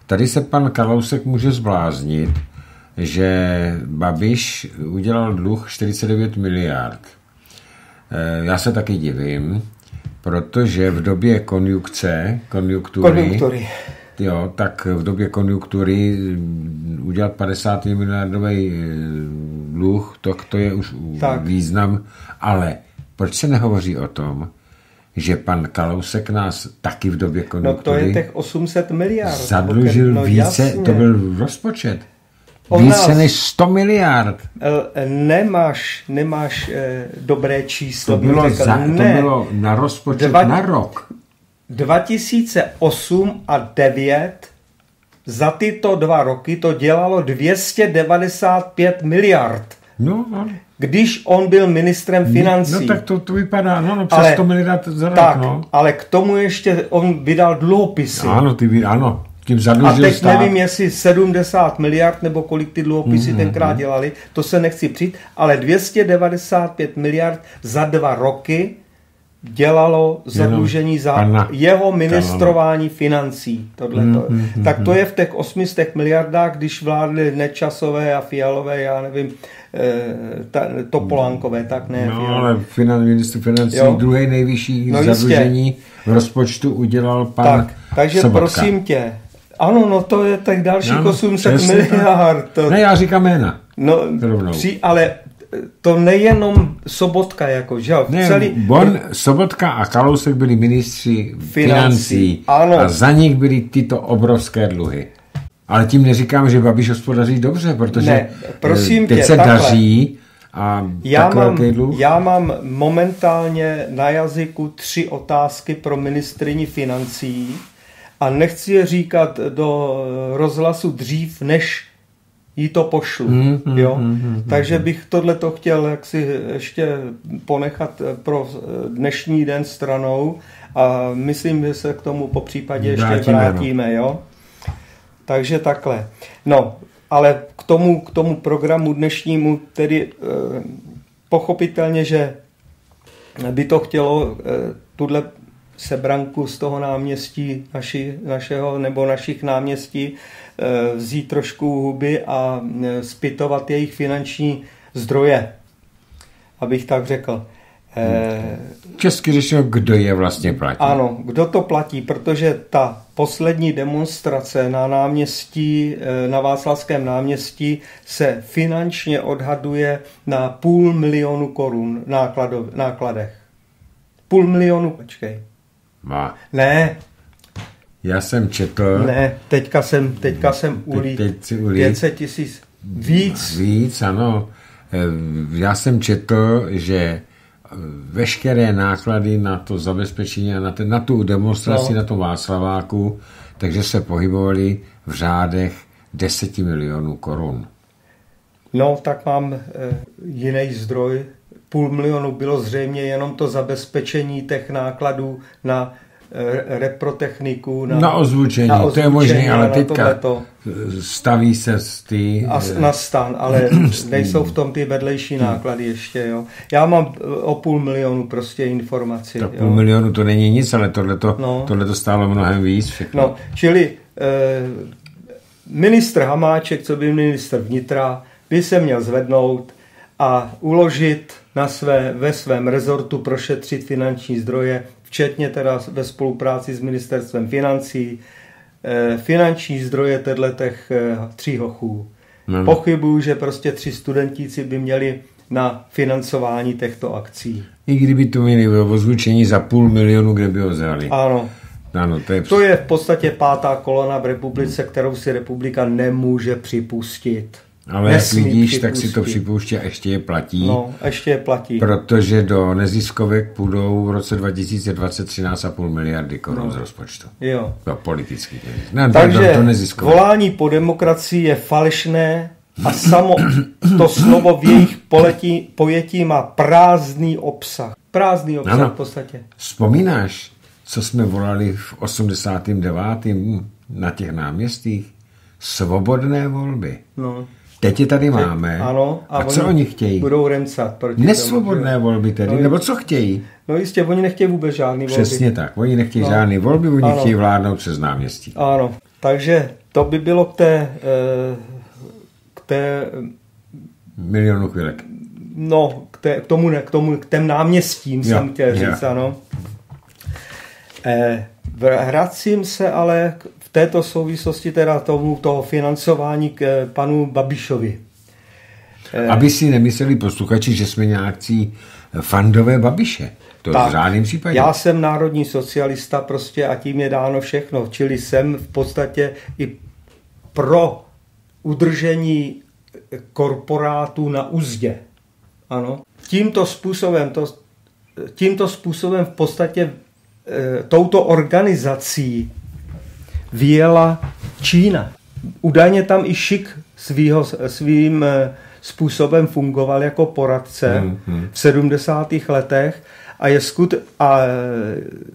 Tady se pan Kalousek může zbláznit, že Babiš udělal dluh 49 miliard. Uh, já se taky divím, protože v době konjunkce, konjunktury, konjunktury jo, tak v době konjunktury mm, udělat 50 miliardový eh, dluh, to, to je už tak. význam, ale proč se nehovoří o tom, že pan Kalousek nás taky v době konjunktury... No to je těch 800 miliard. Zadlužil no, více, jasně. to byl rozpočet. O více nás, než 100 miliard. Nemáš, nemáš eh, dobré číslo. To bylo, za, to bylo na rozpočet Dva, na rok. 2008 a 2009 za tyto dva roky to dělalo 295 miliard. No, no. Když on byl ministrem financí. No tak to, to vypadá, no, no přes ale, 100 miliard za rok, tak, no. ale k tomu ještě on vydal dluhopisy. Ano, ty, ano. Tím a teď stát. nevím, jestli 70 miliard nebo kolik ty dluhopisy mm, tenkrát mm. dělali, to se nechci přijít, ale 295 miliard za dva roky dělalo zadlužení za jeho ministrování financí. Tohleto. Mm, mm, mm, tak to je v těch 800 miliardách, když vládly Nečasové a Fialové, já nevím, eh, ta, Topolánkové, tak ne. No, Fialové. ale finan, ministr financí, jo? druhý nejvyšší no, zadlužení jistě. v rozpočtu udělal pan Tak, takže Sobotka. prosím tě, ano, no to je tak dalších no, 800 miliard. To... Ne, já říkám jména. No, při, ale to nejenom Sobotka, jako, že Ne, Celý... Bon, Sobotka a Kalousek byli ministři financí, financí ano. a za nich byly tyto obrovské dluhy. Ale tím neříkám, že Babiš hospodaří dobře, protože ne, prosím teď tě, se takhle. daří a já mám, já mám momentálně na jazyku tři otázky pro ministrině financí a nechci je říkat do rozhlasu dřív, než jí to pošlu. Mm, mm, jo? Mm, mm, Takže bych tohle to chtěl jaksi ještě ponechat pro dnešní den stranou a myslím, že se k tomu po případě ještě vrátíme. vrátíme jo? Takže takhle. No, ale k tomu, k tomu programu dnešnímu, tedy eh, pochopitelně, že by to chtělo eh, tuhle sebranku z toho náměstí naši, našeho nebo našich náměstí eh, vzít trošku huby a spytovat jejich finanční zdroje, abych tak řekl. Eh, Česky řečeno, kdo je vlastně platí. Ano, kdo to platí, protože ta poslední demonstrace na náměstí, eh, na Václavském náměstí se finančně odhaduje na půl milionu korun nákladov, nákladech. Půl milionu, počkej. Má. Ne. Já jsem četl. Ne, teďka jsem, teďka jsem ulít. Teď, teď 500 tisíc. Víc. Víc, ano. Eh, já jsem četl, že veškeré náklady na to zabezpečení a na, ten, na tu demonstraci no. na tom Václaváku, takže se pohybovali v řádech 10 milionů korun. No, tak mám e, jiný zdroj. Půl milionu bylo zřejmě jenom to zabezpečení těch nákladů na Eh, reprotechniku. Na, na, ozvučení, na ozvučení, to je možné, ale teďka staví se z ty... A na stan, ale nejsou v tom ty vedlejší náklady ještě, jo. Já mám eh, o půl milionu prostě informací. To půl milionu to není nic, ale tohle no. to stálo mnohem víc. Všechno. No, čili eh, ministr Hamáček, co by ministr vnitra, by se měl zvednout a uložit na své, ve svém rezortu prošetřit finanční zdroje včetně teda ve spolupráci s ministerstvem financí, eh, finanční zdroje těch eh, tří hochů. No. Pochybuju, že prostě tři studentíci by měli na financování těchto akcí. I kdyby to měli v ozvučení za půl milionu, kde by ho vzali. Ano. Ano, to, je... to je v podstatě pátá kolona v republice, kterou si republika nemůže připustit. Ale jak vidíš, připustit. tak si to připouští a ještě je platí. No, ještě je platí. Protože do neziskovek půjdou v roce 2020 13,5 miliardy korun no. z rozpočtu. Jo. Do politických ne, Takže do, do, do volání po demokracii je falešné a samo to slovo v jejich poletí, pojetí má prázdný obsah. Prázdný obsah ano. v podstatě. Vzpomínáš, co jsme volali v 89. na těch náměstích? Svobodné volby. No. Teď je tady máme. Ano. A, a co oni, chtějí? Budou remcat proti Nesvobodné tomu, volby tedy, no, nebo co chtějí? No jistě, oni nechtějí vůbec žádný volby. Přesně tak, oni nechtějí no. žádný volby, oni ano. chtějí vládnout přes náměstí. Ano, takže to by bylo k té, eh, k té milionu chvílek. No, k, té, k tomu, k tomu, k těm náměstím jo, jsem chtěl říct, jo. ano. Eh, vracím se ale této souvislosti teda tomu toho financování k eh, panu Babišovi. Eh, Aby si nemysleli posluchači, že jsme nějakcí fandové Babiše. To tak, v žádném případě. Já jsem národní socialista prostě a tím je dáno všechno. Čili jsem v podstatě i pro udržení korporátů na úzdě. Ano. Tímto způsobem, to, tímto způsobem v podstatě e, touto organizací vyjela Čína. Údajně tam i šik svýho, svým eh, způsobem fungoval jako poradce hmm, hmm. v 70. letech a je, skute- a eh,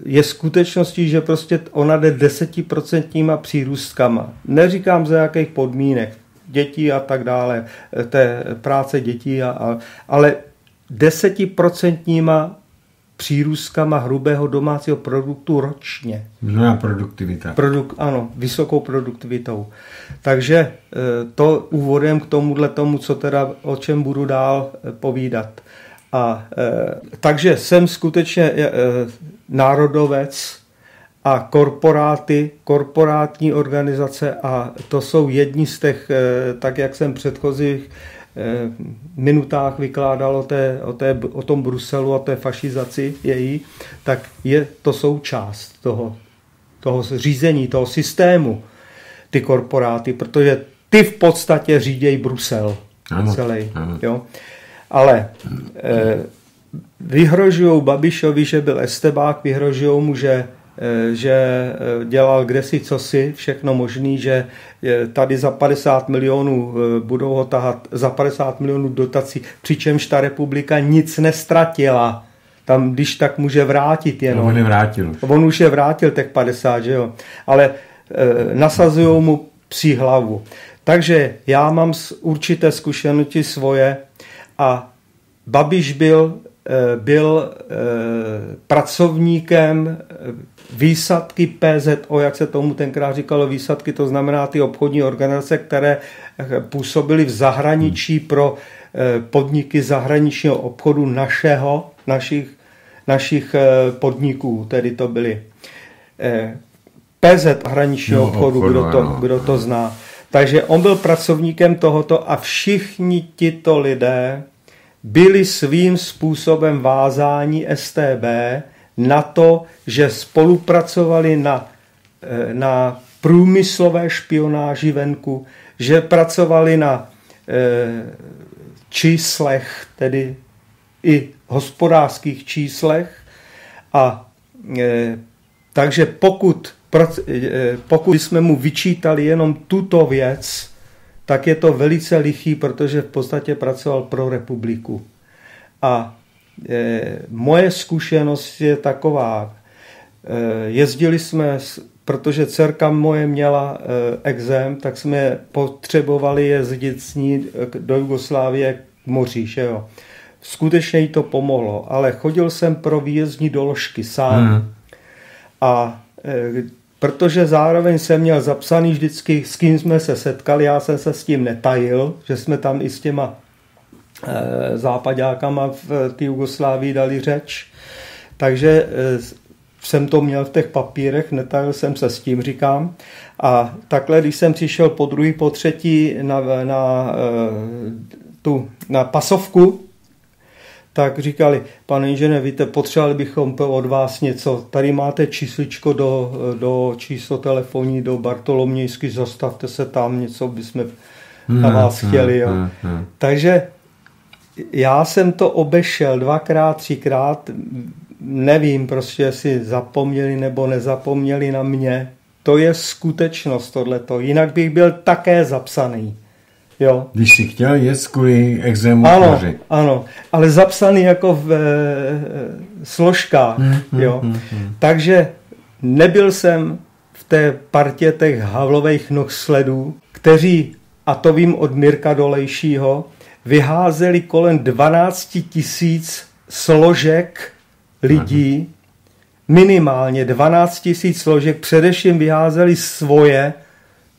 je skutečností, že prostě ona jde desetiprocentníma přírůstkama. Neříkám za jakých podmínek, dětí a tak dále, eh, té práce dětí, a, a, ale desetiprocentníma přírůstkama hrubého domácího produktu ročně. Znamená produktivita. Produk, ano, vysokou produktivitou. Takže e, to úvodem k tomuhle tomu, co teda, o čem budu dál e, povídat. A e, takže jsem skutečně národovec a korporáty, korporátní organizace a to jsou jedni z těch, tak jak jsem předchozích minutách vykládal o, té, o, té, o tom Bruselu a té fašizaci její, tak je to součást toho, toho řízení, toho systému, ty korporáty, protože ty v podstatě řídějí Brusel ano, celý. Ano. Jo? Ale eh, vyhrožují Babišovi, že byl estebák, vyhrožují mu, že Eh, že eh, dělal kdesi cosi, všechno možný, že tady za 50 milionů eh, budou ho tahat za 50 milionů dotací, přičemž ta republika nic nestratila. Tam, když tak může vrátit jenom. No, on je vrátil. On už je vrátil těch 50, že jo. Ale e, nasazují mu psí hlavu. Takže já mám určité zkušenosti svoje a Babiš byl, byl pracovníkem výsadky PZO, jak se tomu tenkrát říkalo, výsadky, to znamená ty obchodní organizace, které působily v zahraničí pro eh, podniky zahraničního obchodu našeho, našich, našich eh, podniků, tedy to byly eh, PZ zahraničního no, obchodu, obchodu kdo, to, kdo to zná. Takže on byl pracovníkem tohoto a všichni tito lidé byli svým způsobem vázání STB, na to, že spolupracovali na, eh, na průmyslové špionáži venku, že pracovali na e, číslech, tedy i hospodářských číslech. A e, takže pokud, pokud jsme mu vyčítali jenom tuto věc, tak je to velice lichý, protože v podstatě pracoval pro republiku. A Eh, moje zkušenost je taková. Eh, jezdili jsme, protože dcerka moje měla eh, exém, tak jsme potřebovali jezdit s ní do Jugoslávie k moři. Že jo. Skutečně jí to pomohlo, ale chodil jsem pro výjezdní doložky sám. Hmm. A protože zároveň jsem měl zapsaný vždycky, s kým jsme se setkali, já jsem se s tím netajil, že jsme tam i s těma Eh, západákama v té Jugoslávii dali řeč. Takže eh, jsem to měl v těch papírech, netajil jsem se s tím, říkám. A takhle, když jsem přišel po druhý, po třetí na, na, eh, tu, na pasovku, tak říkali, pane inženýr, víte, potřebovali bychom od vás něco, tady máte čísličko do, do číslo telefonní do Bartolomějsky, zastavte se tam, něco bychom na vás chtěli. Jo. Takže já jsem to obešel dvakrát, třikrát, nevím prostě, jestli zapomněli nebo nezapomněli na mě. To je skutečnost tohleto, jinak bych byl také zapsaný. Jo. Když si chtěl jet kvůli exému ano, ano, ale zapsaný jako v e, složkách. Hmm, hmm, jo. Hmm, hmm. Takže nebyl jsem v té partě těch havlových noh sledů, kteří, a to vím od Mirka Dolejšího, vyházeli kolem 12 tisíc složek lidí, Aha. minimálně 12 tisíc složek, především vyházeli svoje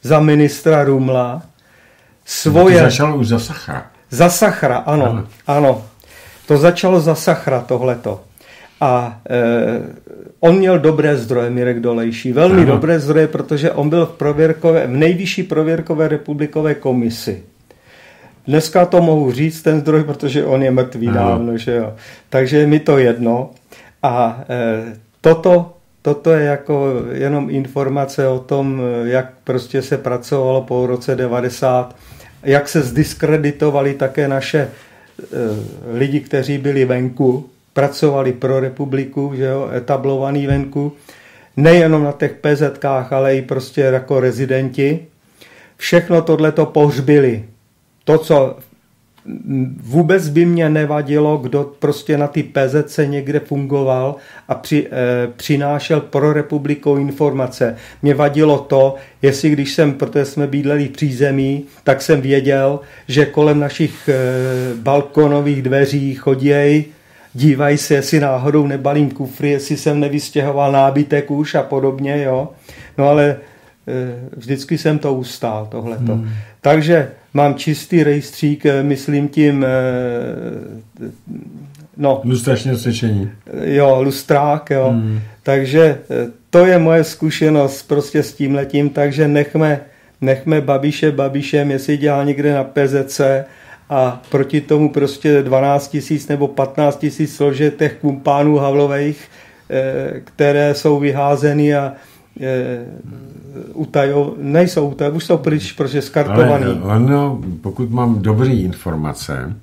za ministra Rumla. Svoje... To začalo už za Sachra. Za Sachra, ano, ano. ano. To začalo za Sachra tohleto. A e, on měl dobré zdroje, Mirek Dolejší, velmi ano. dobré zdroje, protože on byl v, prověrkové, v nejvyšší prověrkové republikové komisi. Dneska to mohu říct, ten zdroj, protože on je mrtvý no. dávno, že jo. Takže je mi to jedno. A e, toto, toto je jako jenom informace o tom, jak prostě se pracovalo po roce 90, jak se zdiskreditovali také naše e, lidi, kteří byli venku, pracovali pro republiku, že jo, etablovaný venku, nejenom na těch PZkách, ale i prostě jako rezidenti. Všechno tohle to pohřbili to, co vůbec by mě nevadilo, kdo prostě na ty PZC někde fungoval a při, e, přinášel pro republikou informace. Mě vadilo to, jestli když jsem, protože jsme bydleli v přízemí, tak jsem věděl, že kolem našich e, balkonových dveří chodějí dívají se, jestli náhodou nebalím kufry, jestli jsem nevystěhoval nábytek už a podobně, jo. No ale e, vždycky jsem to ustál, tohleto. Hmm. Takže mám čistý rejstřík, eh, myslím tím, eh, no. Lustračné cvičení. Jo, lustrák, jo. Hmm. Takže eh, to je moje zkušenost prostě s tím letím, takže nechme, nechme Babiše Babišem, jestli dělá někde na PZC a proti tomu prostě 12 tisíc nebo 15 tisíc složitých kumpánů Havlových, eh, které jsou vyházeny a eh, utajo, nejsou utajo, už jsou pryč, protože skartovaný. Ale ono, pokud mám dobré informace,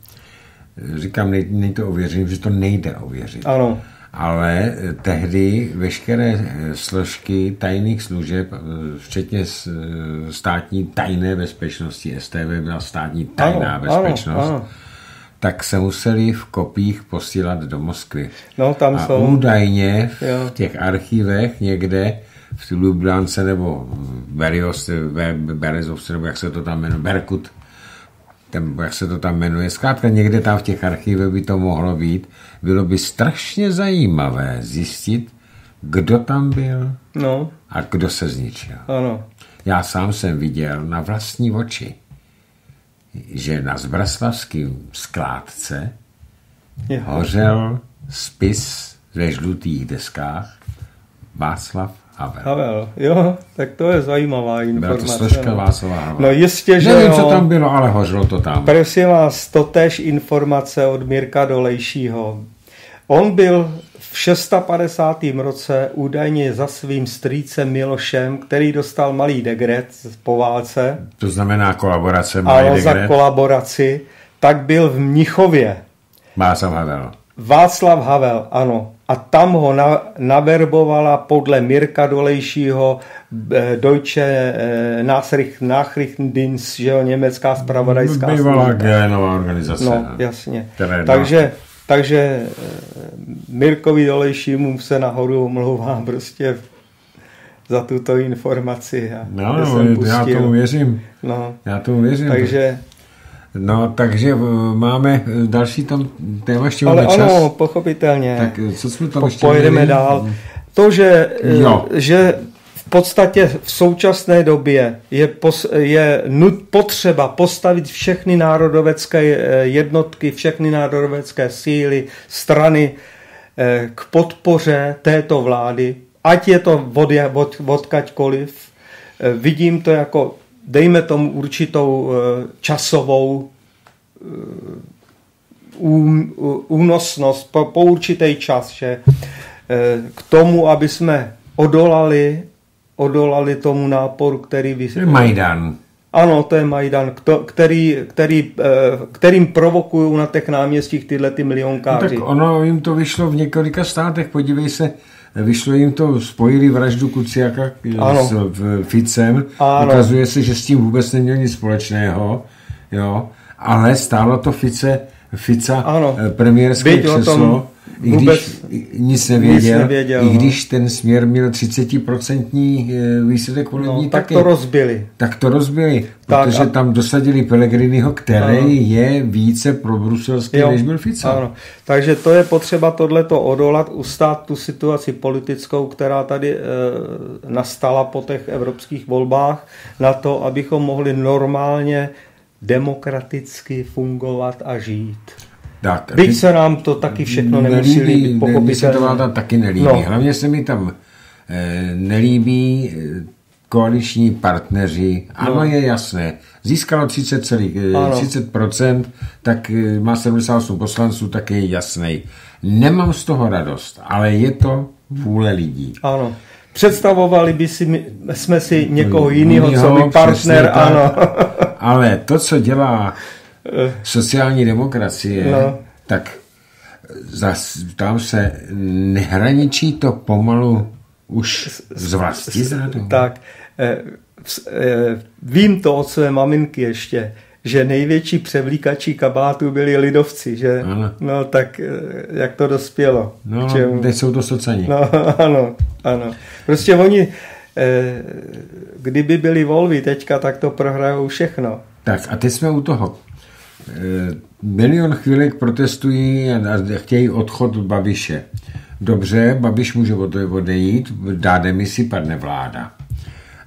říkám, nej, to ověřím, že to nejde ověřit. Ano ale tehdy veškeré eh, složky tajných služeb, eh, včetně eh, státní tajné bezpečnosti, STV byla státní tajná ano, bezpečnost, ano, ano. tak se museli v kopích posílat do Moskvy. No, tam A jsou. údajně v jo. těch archivech někde v Lublance nebo Berios, Berezovce, nebo jak se to tam jmenuje, Berkut, ten, jak se to tam jmenuje, zkrátka někde tam v těch archivech by to mohlo být, bylo by strašně zajímavé zjistit, kdo tam byl no. a kdo se zničil. Ano. Já sám jsem viděl na vlastní oči, že na Zbraslavském skládce Je. hořel spis ve žlutých deskách Václav Havel. Havel, jo, tak to je zajímavá informace. Byla to složka no. Václava Havel. No jistě, že Nevím, jo. co tam bylo, ale hořelo to tam. Prosím vás, totéž informace od Mirka Dolejšího. On byl v 650. roce údajně za svým strýcem Milošem, který dostal malý degret po válce. To znamená kolaborace, malý degret. za kolaboraci, tak byl v Mnichově. Václav Havel. Václav Havel, ano a tam ho na, naverbovala podle Mirka Dolejšího eh, Deutsche eh, Nachrichtendienst, že jo, německá spravodajská Bývalá genová organizace. No, jasně. Takže, takže eh, Mirkovi Dolejšímu se nahoru omlouvám prostě za tuto informaci. A no, no já tomu věřím. No, já tomu věřím. Takže No, takže eh, máme eh, další tam téma, ještě Ale čas. ano, pochopitelně. Tak eh, co jsme tam po, ještě Pojedeme měli? dál. To, že, jo. že v podstatě v současné době je, pos, je nut, potřeba postavit všechny národovecké jednotky, všechny národovecké síly, strany k podpoře této vlády, ať je to od, od, odkaďkoliv. Vidím to jako dejme tomu určitou eh, časovou eh, únosnost po, po určitý čas, že eh, k tomu, aby jsme odolali, odolali tomu náporu, který... Vy... To je Majdan. Ano, to je Majdan, který, který, kterým provokují na těch náměstích tyhle ty milionkáři. No tak ono jim to vyšlo v několika státech, podívej se, vyšlo jim to, spojili vraždu Kuciaka ano. s Ficem, ano. ukazuje se, že s tím vůbec neměl nic společného, jo, ale stálo to Fice, Fica ano. Eh, premiérské křeslo, i když nic nevěděl, nic nevěděl, i no. když ten směr měl 30% eh, výsledek volební no, tak taky. to rozbili. Tak to rozbili, tak protože a... tam dosadili Pellegriniho, který ano. je více pro bruselský, než byl Fico. Ano. Takže to je potřeba tohleto odolat, ustát tu situaci politickou, která tady e, nastala po těch evropských volbách, na to, abychom mohli normálně demokraticky fungovat a žít. Tak, Byť se nám to taky všechno nemusí nelíbí, líbit, pochopitelně. se to tam taky nelíbí. No. Hlavně se mi tam eh, nelíbí eh, koaliční partneři. Ano, no. je jasné. Získalo 30, celý, eh, 30%, tak eh, má 78 poslanců, tak je jasný. Nemám z toho radost, ale je to vůle lidí. Ano. Představovali by si, jsme si někoho jiného, co by partner, ano. ale to, co dělá sociální demokracie, no. tak zas, tam se nehraničí to pomalu už z vlasti zradu. Tak, eh, eh, vím to od své maminky ještě, že největší převlíkači kabátů byli lidovci, že? Ano. No tak eh, jak to dospělo? No, teď jsou to socani. No, ano, ano. Prostě oni, kdyby byli volby teďka, tak to prohrajou všechno. Tak a teď jsme u toho. Eh, milion chvílek protestují a chtějí odchod Babiše. Dobře, Babiš může odejít, dá demisi, padne vláda.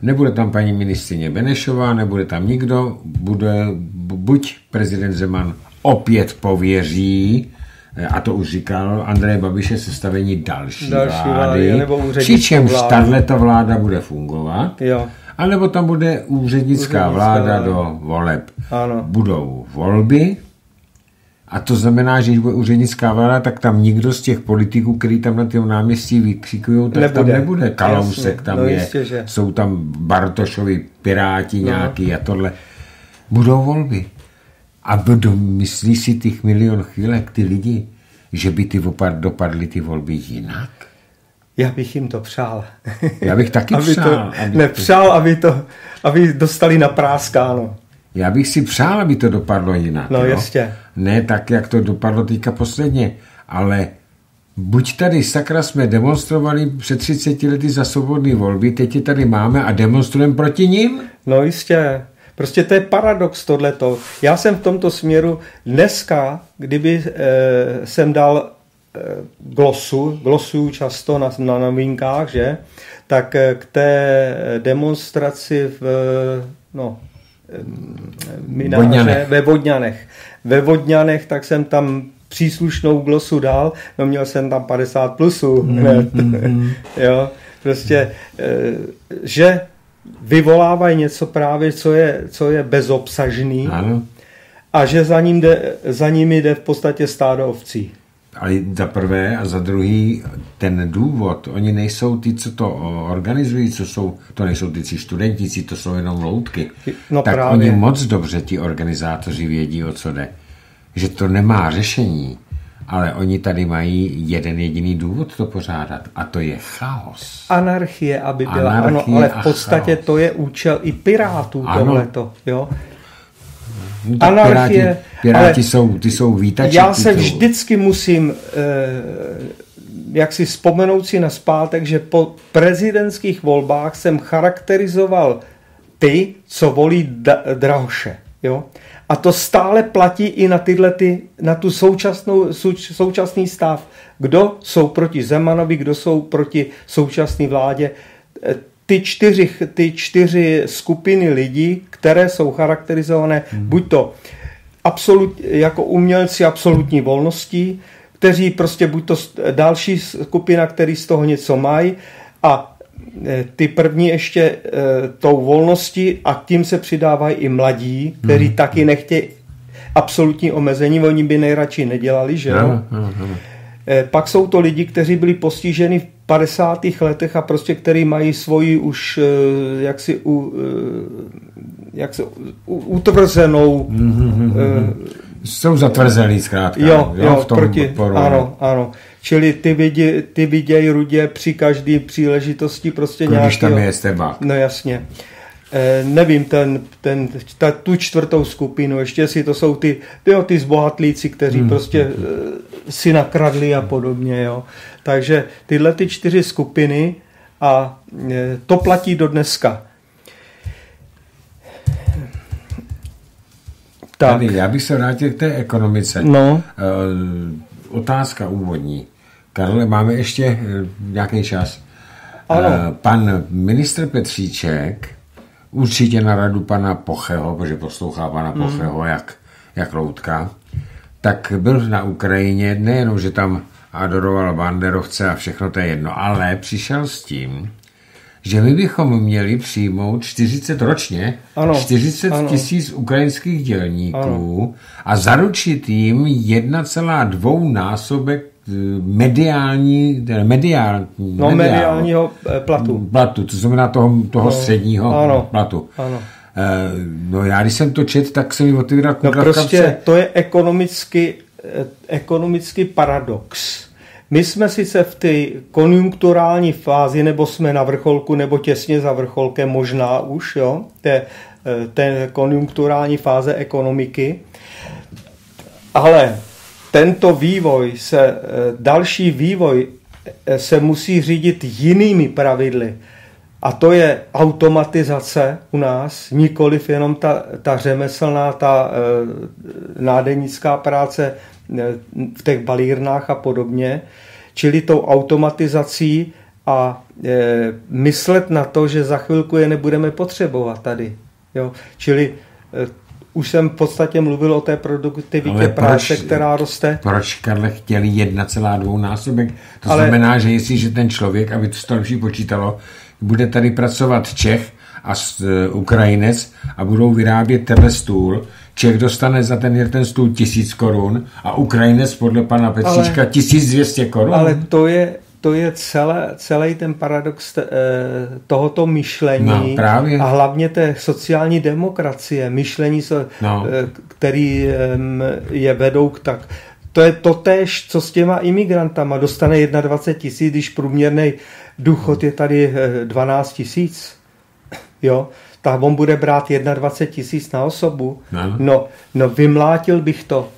Nebude tam paní ministrině Benešová, nebude tam nikdo, bude buď prezident Zeman opět pověří, eh, a to už říkal Andrej Babiše sestavení další, další vlády, vlády přičemž tato vláda bude fungovat. Jo anebo tam bude úřednická vláda do voleb. Ano. Budou volby A to znamená, že když bude úřednická vláda, tak tam nikdo z těch politiků, který tam na tom náměstí vykřikují, tak nebude. tam nebude. Kalousek Jasně, tam no je, jistě, že. jsou tam Bartošovi, Piráti no. nějaký a tohle. Budou volby. A budou, myslí si těch milion chvílek, ty lidi, že by ty opad, dopadly ty volby jinak? Já bych jim to přál. Já bych taky aby přál. To, aby nepřál, to... aby, to, aby dostali na práskáno. Já bych si přál, aby to dopadlo jinak. No jo? jistě. Ne tak, jak to dopadlo teďka posledně, ale buď tady sakra jsme demonstrovali před 30 lety za svobodné volby, teď je tady máme a demonstrujeme proti ním? No jistě. Prostě to je paradox tohleto. Já jsem v tomto směru dneska, kdyby e, jsem dal glosu, glosuju často na, na novinkách, že, tak e, k té demonstraci v, no, mináře Vodňanech. ve Vodňanech. Ve Vodňanech, tak jsem tam příslušnou glosu dal, no měl jsem tam 50 plusů. Mm-hmm. jo, prostě, že vyvolávají něco právě, co je, co je bezobsažný ano. a že za, ním jde, za nimi jde v podstatě stádo ovcí. Ale za prvé a za druhý ten důvod, oni nejsou ty, co to organizují, co jsou, to nejsou ty studenti, to jsou jenom loutky. No tak právě. oni moc dobře, ti organizátoři vědí, o co jde. Že to nemá řešení ale oni tady mají jeden jediný důvod to pořádat a to je chaos. Anarchie, aby byla, Anarchie ano, ale v podstatě chaos. to je účel i pirátů ano. tohleto, jo. No, Anarchie, piráti, piráti jsou, ty jsou vítači. Já se vždycky musím eh, jak si vzpomenout si na zpátek, že po prezidentských volbách jsem charakterizoval ty, co volí Drahoše. Jo? A to stále platí i na tyhle, ty, na tu současnou, současný stav. Kdo jsou proti Zemanovi, kdo jsou proti současné vládě. E, ty čtyři, ty čtyři skupiny lidí, které jsou charakterizované hmm. buď to absolut, jako umělci absolutní volností, kteří prostě buď to další skupina, který z toho něco mají a Eh, ty první ještě e, tou volností a tím se přidávají i mladí, kteří hmm. taky nechtějí absolutní omezení, oni by nejradši nedělali, že jo? No, no, no. E, pak jsou to lidi, kteří byli postiženi v 50. letech a prostě, který mají svoji už e, jaksi u, e, jak se, u, utvrzenou mm-hmm. e, jsou zatvrzelí zkrátka. Jo, jo, jo v tom proti, podporu. ano, ano. Čili ty, vidě, ty vidějí rudě při každé příležitosti prostě nějaký... Když tam je Steba. No jasně. E, nevím, ten, ten, ta, tu čtvrtou skupinu, ještě si to jsou ty, jo, ty zbohatlíci, kteří hmm. prostě e, si nakradli a podobně, jo. Takže tyhle ty čtyři skupiny a e, to platí do dneska. Tak. Tady, já bych se vrátil k té ekonomice. No. E, otázka úvodní. Karle, máme ještě e, nějaký čas. Ano. Pan ministr Petříček, určitě na radu pana Pocheho, protože poslouchá pana hmm. Pocheho jak, jak loutka, tak byl na Ukrajině, nejenom, že tam adoroval banderovce a všechno to je jedno, ale přišel s tím, že my bychom měli přijmout 40 ročně, ano, 40 ano. tisíc ukrajinských dělníků ano. a zaručit jim 1,2 násobek eh, mediální, mediální, no, mediálního eh, platu. Platu, to znamená toho, toho no, středního ano, platu. Ano. Eh, no já, když jsem to čet, tak se mi otevíral No prostě to je ekonomicky, ekonomický paradox my jsme sice v té konjunkturální fázi, nebo jsme na vrcholku, nebo těsně za vrcholkem možná už, jo, té, eh, té konjunkturální fáze ekonomiky, ale tento vývoj se, eh, další vývoj eh, se musí řídit jinými pravidly. A to je automatizace u nás, nikoliv jenom ta, ta řemeslná, ta e, nádenická práce v těch balírnách a podobně, čili tou automatizací a e, myslet na to, že za chvilku je nebudeme potřebovat tady. Jo? Čili e, už jsem v podstatě mluvil o té produktivitě Ale práce, proč, která roste. Proč, Karle, chtěli 1,2 násobek? To Ale, znamená, že jestliže ten člověk, aby to lepší počítalo, bude tady pracovat Čech a Ukrajinec a budou vyrábět tenhle stůl, Čech dostane za ten ten stůl tisíc korun a Ukrajinec podle pana Petříčka ale, 1200 korun. Ale to je, to je celé, celý ten paradox eh, tohoto myšlení no, právě. a hlavně té sociální demokracie, myšlení, no. Eh, který je vedou k tak. To je totéž, co s těma imigrantama. Dostane 21 tisíc, když průměrný důchod je tady 12 eh, tisíc. Jo, tak on bude brát 21 tisíc na osobu. No. no, no vymlátil bych to.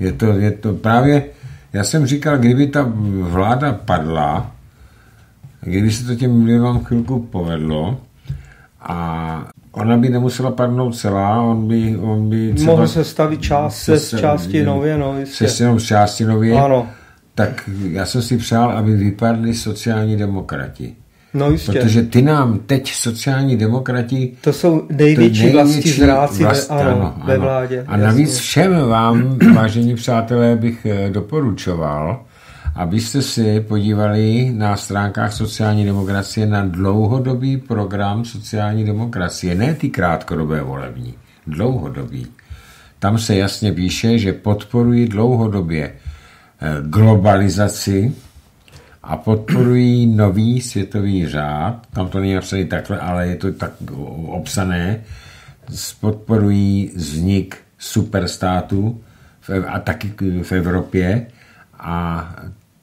Je to, je to právě, já jsem říkal, kdyby ta vláda padla, kdyby se to těm milionům chvilku povedlo a ona by nemusela padnout celá, on by, on by třeba... Mohl se stavit část, se, se části nově, no jistě. Se jenom z části nově. Ano. Tak já jsem si přál, aby vypadli sociální demokrati. No jistě. Protože ty nám teď sociální demokrati... To jsou největší, největší vlastní zráci vlast, ve, ano, ano, ve vládě. A navíc jasně. všem vám, vážení přátelé, bych eh, doporučoval, abyste si podívali na stránkách sociální demokracie na dlouhodobý program sociální demokracie, ne ty krátkodobé volební, dlouhodobý. Tam se jasně píše, že podporují dlouhodobě eh, globalizaci, a podporují nový světový řád, tam to není napsané takhle, ale je to tak obsané, podporují vznik superstátů a taky v Evropě a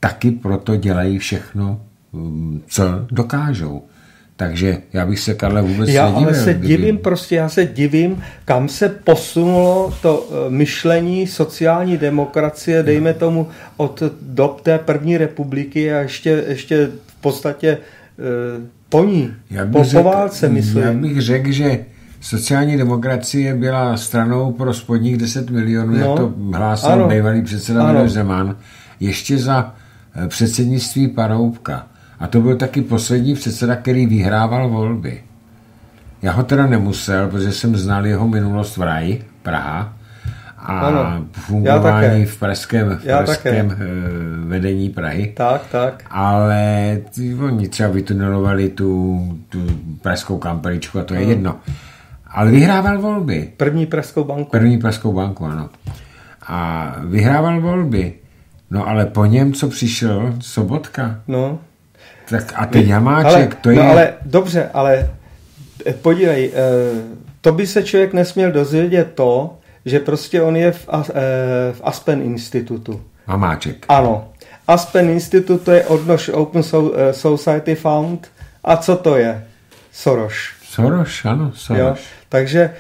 taky proto dělají všechno, um, co dokážou. Takže já bych se, Karle, vůbec já nedivil. ale se kdyby... divím, prostě já se divím, kam se posunulo to eh, myšlení sociální demokracie, dejme tomu od dob té první republiky a ještě, ještě v podstatě e, po ní, já po, řek, po válce, myslím. Já bych řekl, že sociální demokracie byla stranou pro spodních 10 milionů, no, jak to hlásil bývalý předseda Miloš Zeman, ještě za eh, předsednictví Paroubka. A to byl taky poslední předseda, který vyhrával volby. Já ho teda nemusel, protože jsem znal jeho minulost v Raj, Praha, a ano, fungování v pražském, v pražském eh, vedení Prahy. Tak, tak. Ale oni třeba vytunelovali tu, tu pražskou kampeličku a to je ano. jedno. Ale vyhrával volby. První pražskou banku. První pražskou banku, ano. A vyhrával volby. No ale po něm, co přišel Sobotka, no. Tak a ten Jamáček, ale, to je... No ale dobře, ale eh, podívej, eh, to by se člověk nesměl dozvědět to, že prostě on je v, eh, v Aspen institutu. Hamáček. Ano. Aspen institut to je odnož Open Society Fund. A co to je? Soros. Soros, ano, Soros. Jo? Takže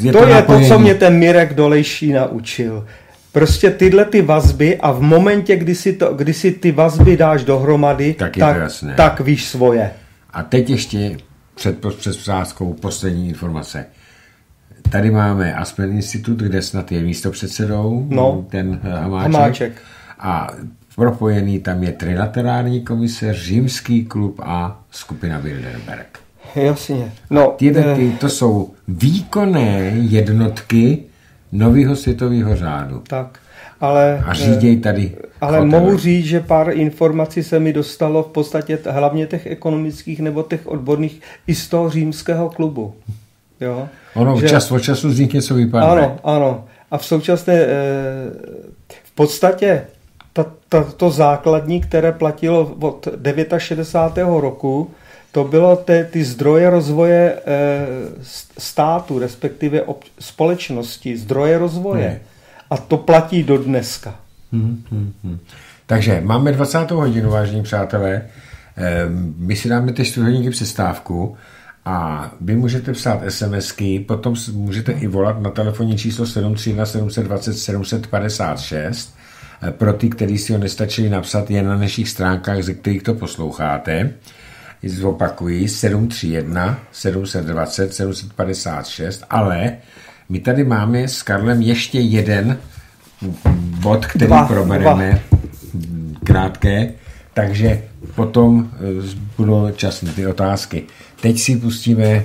je to, to je to, co mě ten Mirek Dolejší naučil. Prostě tyhle ty vazby a v momentě, kdy si, to, kdy si ty vazby dáš dohromady, tak, tak, jasné. tak víš svoje. A teď ještě před, před přáskou poslední informace. Tady máme Aspen Institut, kde snad je místo předsedou, no, ten eh, Hamáček. Hamáček. A propojený tam je trilaterální komise, římský klub a skupina Bilderberg. Jasně. No, tyhle, eh, ty, to jsou výkonné jednotky nového světového řádu. Tak. Ale, a říděj tady. Ale hotely. mohu říct, že pár informací se mi dostalo v podstatě hlavně těch ekonomických nebo těch odborných i z toho římského klubu. Jo? Ono že, čas od času z nich něco vypadá. Ano, ano. A v současné, eh, v podstatě ta, ta, to základní, které platilo od 69. roku, to bylo te, ty zdroje rozvoje e, státu, respektive ob, společnosti, zdroje rozvoje. Ne. A to platí do dneska. Hmm, hmm, hmm. Takže máme 20. hodinu, vážení přátelé. E, my si dáme ty 4 hodinky přestávku a vy můžete psát SMSky, potom můžete i volat na telefonní číslo 731 720 756. Pro ty, kteří si ho nestačili napsat, je na našich stránkách, ze kterých to posloucháte zopakuji, 731, 720, 756, ale my tady máme s Karlem ještě jeden bod, který dva, probereme, dva. krátké, takže potom eh, budou čas na ty otázky. Teď si pustíme, eh,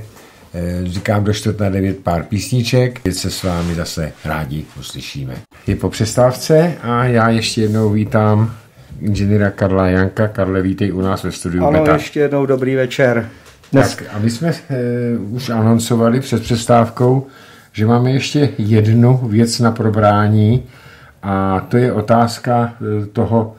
říkám do čtvrt na devět pár písniček, teď se s vámi zase rádi uslyšíme. Je po přestávce a já ještě jednou vítám inženýra Karla Janka. Karle, vítej u nás ve studiu Ano, Beta. ještě jednou dobrý večer. Dnes... Tak a my jsme e, už anoncovali před přestávkou, že máme ještě jednu věc na probrání a to je otázka eh, toho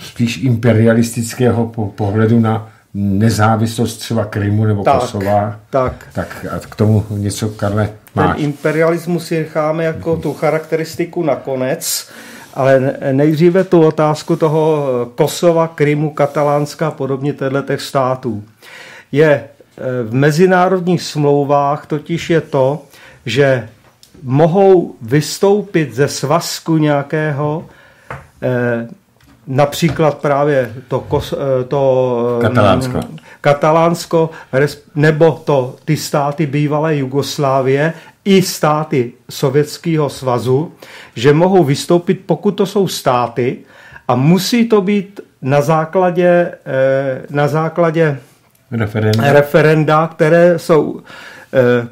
spíš imperialistického pohledu na nezávislost třeba Krymu nebo tak, Kosova. Tak. tak a k tomu něco, Karle, máš. Ten imperialismus si necháme jako tu charakteristiku nakonec, ale nejdříve tu otázku toho Kosova, Krymu, Katalánska a podobně těch států. Je e, v mezinárodních smlouvách totiž je to, že mohou vystoupit ze svazku nějakého e, například právě to, eh, to eh, Katalánsko. Katalánsko nebo to, ty státy bývalé Jugoslávie i státy Sovětského svazu, že mohou vystoupit, pokud to jsou státy a musí to být na základě, eh, na základě referenda, referenda které jsou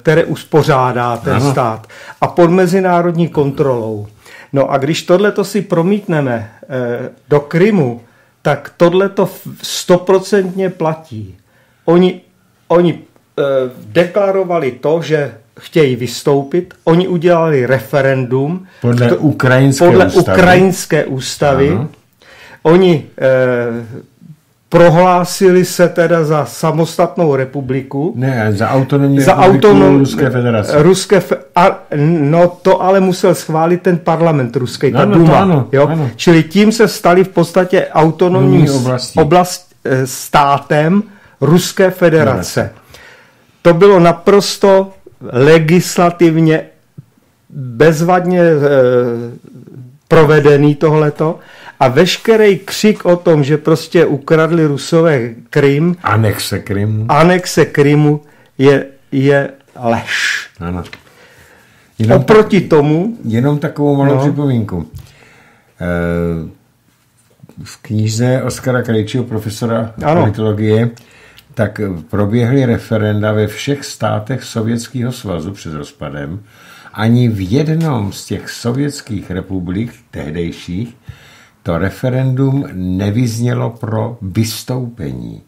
které uspořádá ten ano. stát a pod mezinárodní kontrolou. No a když tohleto si promítneme eh, do Krymu, tak tohleto stoprocentně platí. Oni, oni eh, deklarovali to, že chtějí vystoupit. Oni udělali referendum. Podle to, ukrajinské podle ústavy. ukrajinské ústavy. Oni eh, prohlásili se teda za samostatnou republiku. Ne, za autonomní za republiku autonom, Ruské federace. Ruské fe, a, no to ale musel schválit ten parlament ruský, ta ano, Duma. Ano, jo? Ano. Čili tím se stali v podstatě autonomní oblast eh, státem Ruské federace. Ne. To bylo naprosto legislativně bezvadně e, provedený tohleto a veškerý křik o tom, že prostě ukradli Rusové Krym, anexe Krymu, anexe Krymu je, je lež. Ano. Jenom Oproti tak, tomu... Jenom takovou malou no. připomínku. E, v knize Oskara Krejčího, profesora ano. politologie, tak proběhly referenda ve všech státech Sovětského svazu před rozpadem. Ani v jednom z těch sovětských republik tehdejších to referendum nevyznělo pro vystoupení.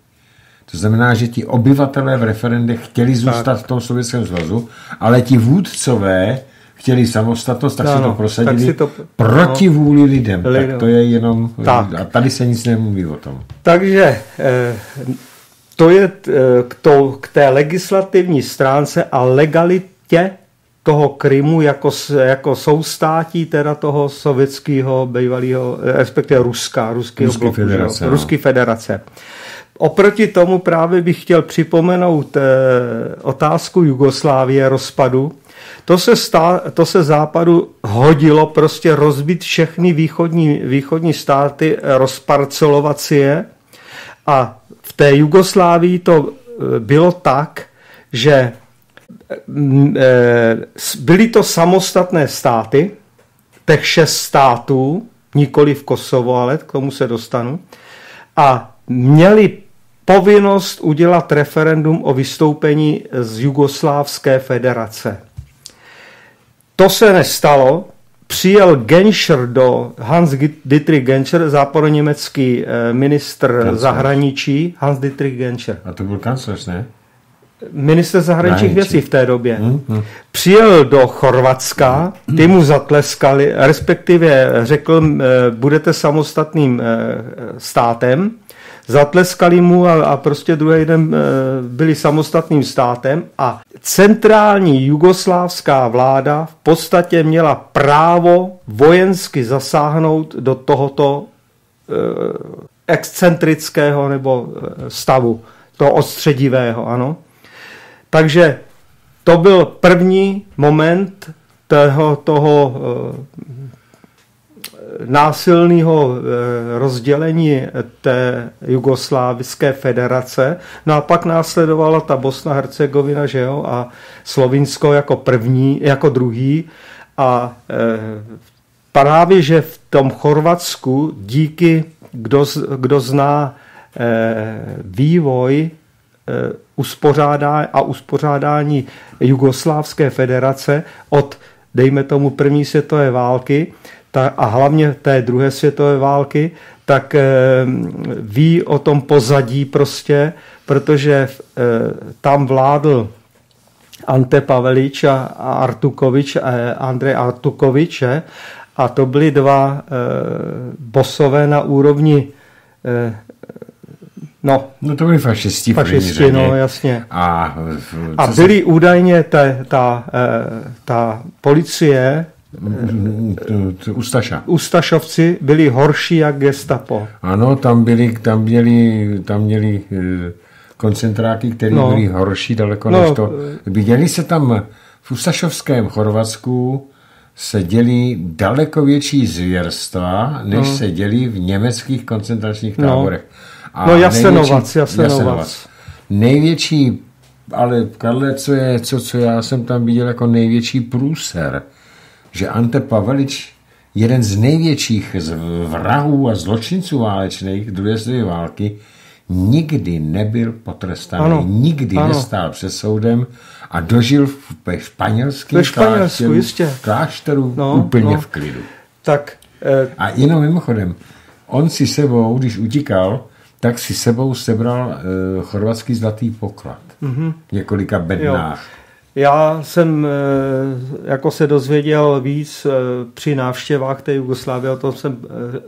To znamená, že ti obyvatelé v referendech chtěli zůstat tak. v tom Sovětském svazu, ale ti vůdcové chtěli samostatnost, tak no, si to prosadili si to, proti no, vůli lidem. lidem. Tak to je jenom... Tak. A tady se nic nemluví o tom. Takže eh, to je eh, k, to, k té legislativní stránce a legalitě toho Krymu jako, jako soustátí teda toho sovětského bývalého, respektive Ruska, ruského Ruský bloku, federace, no. Ruský federace. Oproti tomu právě bych chtěl připomenout eh, otázku Jugoslávie rozpadu. To se, stá, to se západu hodilo prostě rozbit všechny východní, východní státy, rozparcelovat si je. A v té Jugoslávii to eh, bylo tak, že Eh, byly to samostatné státy, těch šest států, nikoli v Kosovo, ale k tomu se dostanu, a měli povinnost udělat referendum o vystoupení z Jugoslávské federace. To se nestalo. Přijel Genscher do Hans Dietrich Genscher, západoněmecký eh, ministr Kancler. zahraničí, Hans Dietrich Genscher. A to byl kancléř, ne? Minister zahraničních věcí v té době, hmm, hmm. přijel do Chorvatska, ty mu zatleskali, respektive řekl, eh, budete samostatným eh, státem, zatleskali mu a, a prostě druhý den eh, byli samostatným státem a centrální jugoslávská vláda v podstatě měla právo vojensky zasáhnout do tohoto excentrického nebo stavu, toho odstředivého, ano. Takže to byl první moment toho, toho eh, násilného eh, rozdělení té Jugoslávské federace. No a pak následovala ta Bosna Hercegovina, že jo, a Slovinsko jako první, jako druhý. A právě, že v tom Chorvatsku díky, kdo, kdo zná vývoj Eh, uspořádá a uspořádání Jugoslávské federace od, dejme tomu, první světové války a hlavně té druhé světové války, tak ví o tom pozadí prostě, protože tam vládl Ante Pavelič a Artukovič, Andrej Artukovič, a to byli dva bosové na úrovni No, no to byli fašisti. Fašisti, no jasně. A, a byli se... údajně ta, ta, eh, ta policie Ustaša. Ustašovci byli horší jak gestapo. Ano, tam byli, tam měli, tam měli eh, koncentráky, které no. byly horší daleko no, než to. Viděli se tam v Ustašovském Chorvatsku se dělí daleko větší zvěrstva, než no. se dělí v německých koncentračních no. táborech. No. A no Jasenovac, největší, Jasenovac. Jasenovac. Největší, ale Karle, co je, co, co já jsem tam viděl jako největší průser, že Ante Pavelič, jeden z největších vrahů a zločinců válečných druhé světové války, nikdy nebyl potrestaný, ano, nikdy ano. nestál před soudem a dožil ve španělském klášteru, jistě. klášteru no, úplně no. v klidu. Tak, eh, a jenom mimochodem, on si sebou, když utíkal, tak si sebou sebral uh, chorvatský zlatý poklad. Mm-hmm. Několika bednách. Jo. Já jsem eh, jako se dozvěděl víc eh, při návštěvách té Jugoslávie, o tom jsem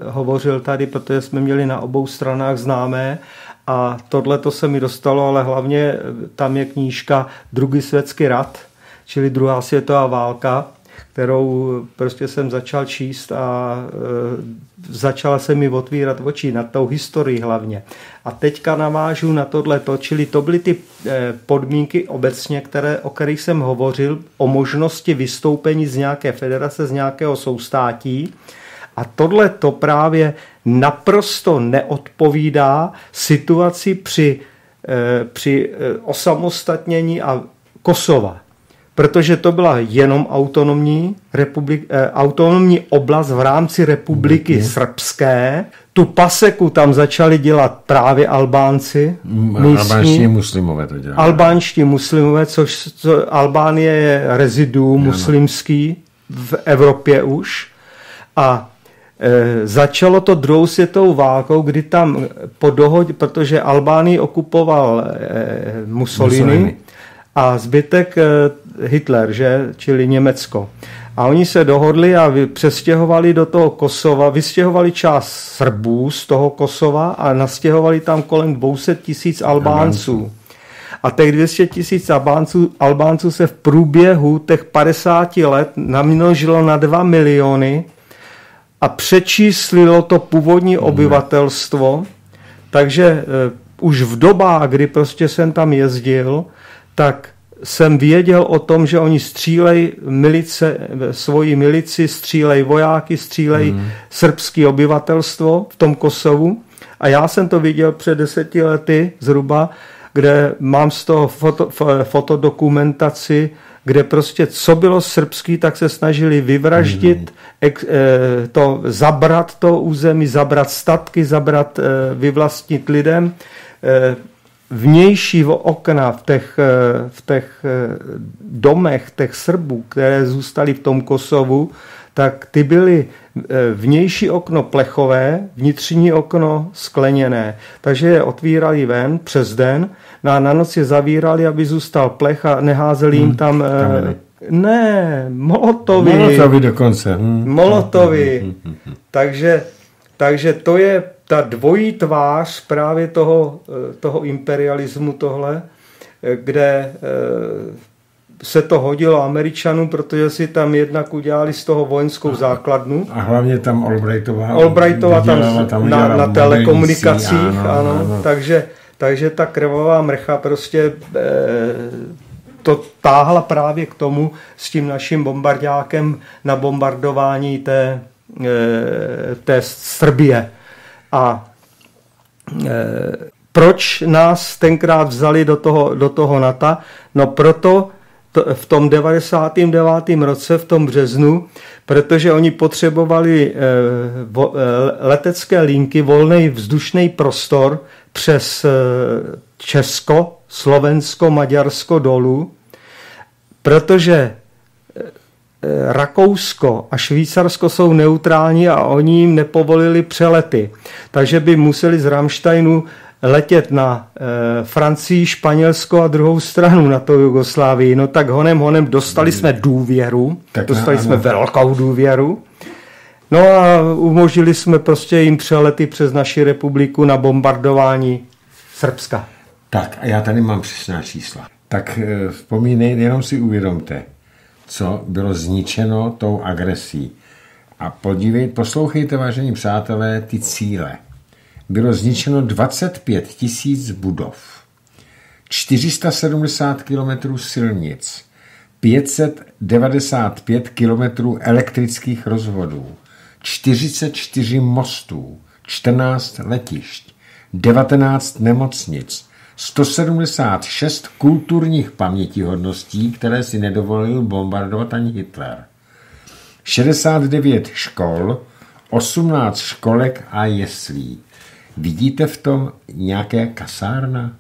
hovořil tady, protože jsme měli na obou stranách známé a tohle to se mi dostalo, ale hlavně tam je knížka Druhý světský rad, čili druhá světová válka, kterou prostě jsem začal číst a e, začala se mi otvírat oči nad tou historií hlavně. A teďka navážu na tohle, čili to byly ty e, podmínky obecně, které, o kterých jsem hovořil, o možnosti vystoupení z nějaké federace, z nějakého soustátí. A tohle to právě naprosto neodpovídá situaci při, e, při e, osamostatnění a Kosova protože to byla jenom autonomní, republik, eh, autonomní oblast v rámci republiky mm, srbské. Tu paseku tam začali dělat právě Albánci. Mm, albánští muslimové to dělali. Albánští muslimové, což co, Albánie je rezidu muslimský v Evropě už. A e, začalo to druhou světovou válkou, kdy tam po dohodě, protože Albánii okupoval e, Mussolini, Mussolini a zbytek eh, Hitler, že? čili Německo. A oni se dohodli a přestěhovali do toho Kosova, vystěhovali část Srbů z toho Kosova a nastěhovali tam kolem 200 tisíc Albánců. A těch 200 tisíc Albánců, Albánců se v průběhu těch 50 let namnožilo na 2 miliony a přečíslilo to původní obyvatelstvo. Takže e, už v dobách, kdy prostě jsem tam jezdil, tak jsem věděl o tom, že oni střílejí milice, svoji milici, střílejí vojáky, střílejí mm. srbské obyvatelstvo v tom Kosovu. A já jsem to viděl před deseti lety zhruba, kde mám z toho foto, fotodokumentaci, kde prostě co bylo srbský, tak se snažili vyvraždit, mm. ek, e, to, zabrat to území, zabrat statky, zabrat, e, vyvlastnit lidem. E, vnější okna v těch, eh, v těch eh, domech těch Srbů, které zůstaly v tom Kosovu, tak ty byly eh, vnější okno plechové, vnitřní okno skleněné. Takže je otvírali ven přes den, a na noc je zavírali, aby zůstal plech a neházeli jim hmm, tam... Hmm, ne, molotovy. Molotovy dokonce. Hmm. Molotovy. Hmm, hmm, hmm, takže, takže to je ta dvojí tvář právě toho, eh, toho imperialismu tohle, eh, kde eh, se to hodilo Američanům, protože si tam jednak udělali z toho vojenskou základnu. A hlavně tam Albrightová. Albrightová tam, tam na, na telekomunikacích, ano, ano, ano. Takže, takže ta krvavá mrcha prostě e, to táhla právě k tomu s tím naším bombardákem na bombardování té, e, té Srbie. A e, proč nás tenkrát vzali do toho, do toho NATO? No proto to, v tom 99. roce, v tom březnu, protože oni potřebovali e, e, letecké linky, volný vzdušný prostor přes e, Česko, Slovensko, Maďarsko dolů, protože Rakousko a Švýcarsko jsou neutrální a oni jim nepovolili přelety. Takže by museli z Ramsteinu letět na e, Francii, Španělsko a druhou stranu na to Jugoslávii. No tak honem, honem dostali jsme důvěru, tak dostali jsme velkou důvěru. No a umožnili jsme prostě jim přelety přes naši republiku na bombardování Srbska. Tak a já tady mám přesná čísla. Tak e, vzpomínej, jenom si uvědomte, co bylo zničeno tou agresí. A podívej, poslouchejte, vážení přátelé, ty cíle bylo zničeno 25 tisíc budov, 470 km silnic, 595 km elektrických rozvodů, 44 mostů, 14 letišť, 19 nemocnic, 176 kulturních pamětihodností, které si nedovolil bombardovat ani Hitler, 69 škol, 18 školek a jeslí, Vidíte v tom nějaké kasárna?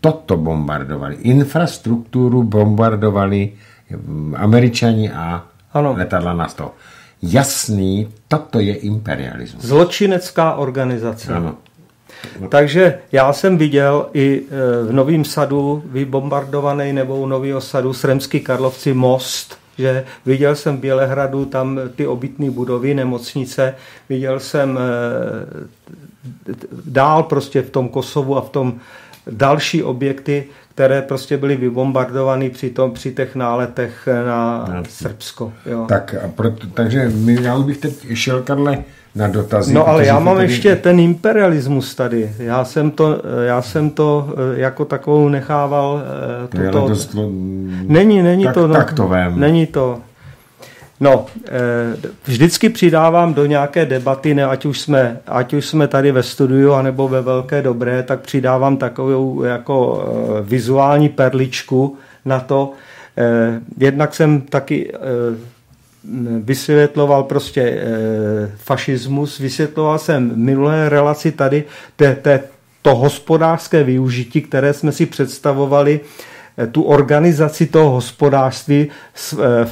Toto bombardovali. Infrastrukturu bombardovali američani a ano. letadla na to. Jasný, toto je imperialismus. Zločinecká organizace. Ano. Takže já jsem viděl i e, v Novém sadu vybombardovaný nebo u Nového sadu Sremský Karlovci most, že viděl jsem v Bělehradu tam ty obytné budovy, nemocnice, viděl jsem e, dál prostě v tom Kosovu a v tom další objekty, které prostě byly vybombardovány při, tom, při těch náletech na no. Srbsko. Jo. Tak, a proto, takže my, já bych teď šel, Karle, na dotazy. No ale já mám tady... ještě ten imperialismus tady. Já jsem to, já jsem to eh, jako takovou nechával. Eh, toto... To, není, není tak, to. No, tak to vem. Není to. No, eh, vždycky přidávám do nějaké debaty, ne, ať, už jsme, ať už jsme tady ve studiu, anebo ve Velké Dobré, tak přidávám takovou jako eh, vizuální perličku na to. Eh, jednak jsem taky vysvětloval prostě fašismus, vysvětloval jsem minulé relaci tady te, te, to hospodářské využití, které jsme si představovali tu organizaci toho hospodářství eh, eh,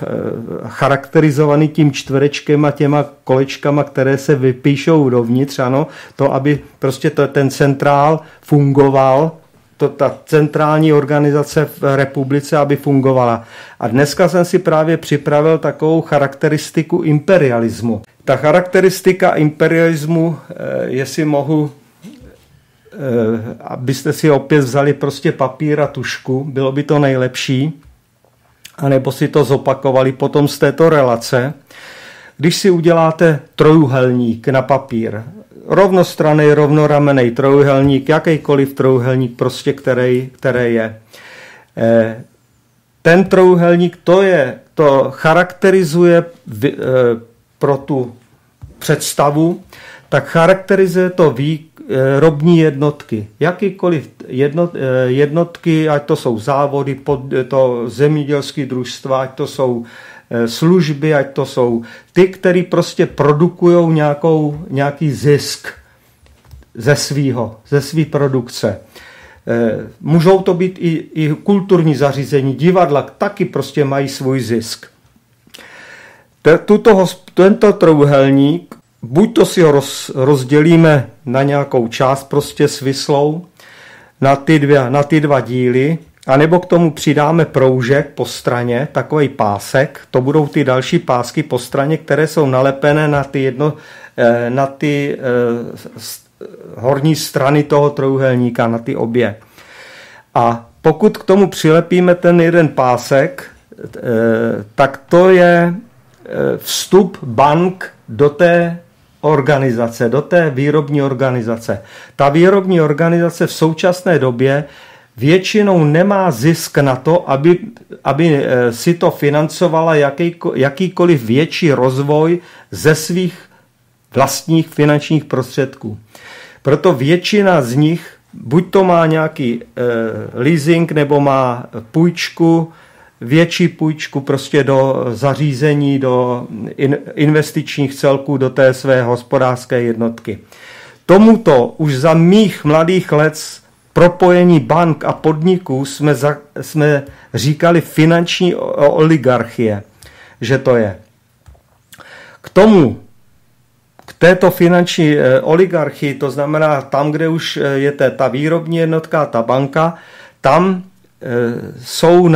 charakterizovaný tím čtverečkem a těma kolečkama, které se vypíšou dovnitř, ano, to, aby prostě to, ten centrál fungoval, to, ta centrální organizace v republice, aby fungovala. A dneska jsem si právě připravil takovou charakteristiku imperialismu. Ta charakteristika imperialismu, eh, jestli mohu Eh, abyste si opět vzali prostě papír a tušku, bylo by to nejlepší, anebo si to zopakovali potom z této relace. Když si uděláte trojuhelník na papír, rovnostraný, rovnoramený trojuhelník, jakýkoliv trojuhelník, prostě který, který je. Eh, ten trojuhelník to je, to charakterizuje eh, pro tu představu, tak charakterizuje to ví, Eh, jednotky, jakýkoliv jednot, jednotky, ať to jsou závody, pod, to zemědělské družstva, ať to jsou služby, ať to jsou ty, který prostě produkují nějaký zisk ze svýho, ze svý produkce. Můžou to být i, i kulturní zařízení, divadla, taky prostě mají svůj zisk. Tuto, tento trouhelník buď to si ho roz, rozdělíme na nějakou část prostě svislou, na ty, dvě, na ty dva díly, anebo k tomu přidáme proužek po straně, takový pásek, to budou ty další pásky po straně, které jsou nalepené na ty, jedno, eh, na ty eh, horní strany toho trojuhelníka, na ty obě. A pokud k tomu přilepíme ten jeden pásek, eh, tak to je vstup bank do té organizace, do té výrobní organizace. Ta výrobní organizace v současné době většinou nemá zisk na to, aby, aby eh, si to financovala jaký, jakýkoliv větší rozvoj ze svých vlastních finančních prostředků. Proto většina z nich buď to má nějaký e, leasing nebo má půjčku větší půjčku prostě do zařízení, do investičních celků, do té své hospodářské jednotky. Tomuto už za mých mladých let propojení bank a podniků jsme, za, jsme říkali finanční oligarchie. že to je. K tomu, k této finanční eh, oligarchii, to znamená tam, kde už eh, je ta výrobní jednotka, ta banka, tam eh, jsou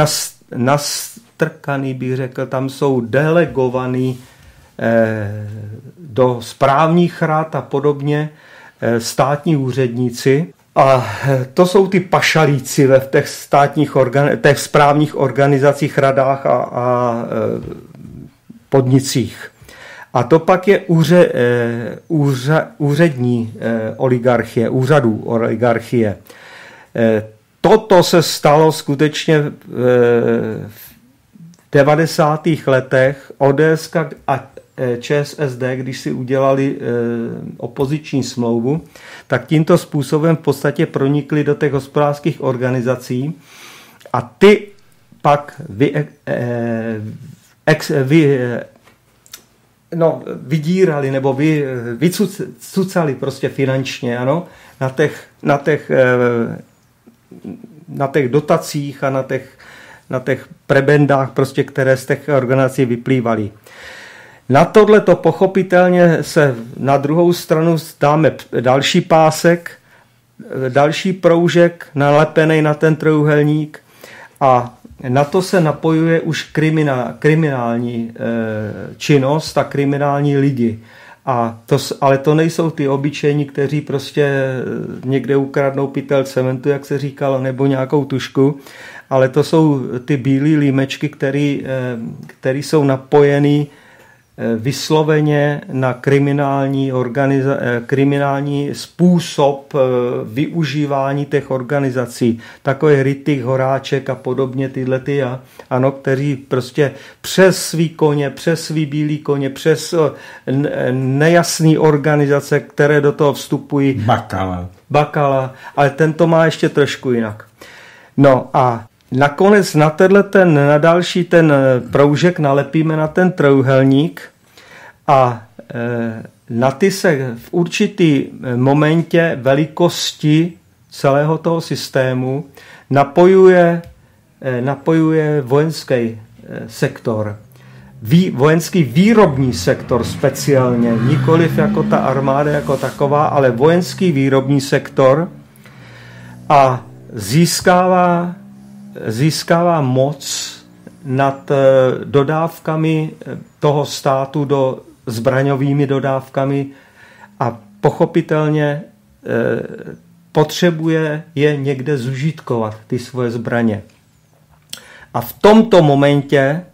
nastrkaný, bych řekl, tam jsou delegovaný do správních rád a podobně státní úředníci. A to jsou ty pašalíci ve těch státních organ, těch správních organizacích, radách a, a podnicích. A to pak je úře, eh, úře, úřední eh, oligarchie, úřadů oligarchie. Toto se stalo skutečně v 90. letech. ODS a ČSSD, když si udělali opoziční smlouvu, tak tímto způsobem v podstatě pronikli do těch hospodářských organizací a ty pak vy, ex, vy, no, vydírali nebo vy, vycucali prostě finančně, ano, na těch, na těch, eh, na těch dotacích a na těch, na těch prebendách, prostě, které z těch organizací vyplývaly. Na tohle to pochopitelně se na druhou stranu dáme další pásek, další proužek nalepený na ten trojuhelník a na to se napojuje už kriminál, kriminální e, činnost a kriminální lidi. A to, ale to nejsou ty obyčejní, kteří prostě eh, někde ukradnou pytel cementu, jak se říkalo, nebo nějakou tušku, ale to jsou ty bílé límečky, který, e, jsou napojený Eh, vysloveně na kriminální, organiza- eh, kriminální způsob eh, využívání těch organizací. Takový Rytik, Horáček a podobně tyhle ty, a, ano, kteří prostě přes svý koně, přes svý bílý koně, přes nejasné organizace, které do toho vstupují. Bakala. Bakala, ale ten to má ještě trošku jinak. No a Nakonec na tenhle ten, na další ten eh, proužek nalepíme na ten trojuhelník a eh, na ty se v určitý eh, momentě velikosti celého toho systému napojuje, napojuje vojenský sektor. Vý, vojenský výrobní sektor speciálně, nikoliv jako ta armáda jako taková, ale vojenský výrobní sektor a získává získává moc nad eh, dodávkami eh, toho státu do zbraňovými dodávkami a pochopitelně eh, potřebuje je někde zužitkovat, ty svoje zbraně. A v tomto momentě,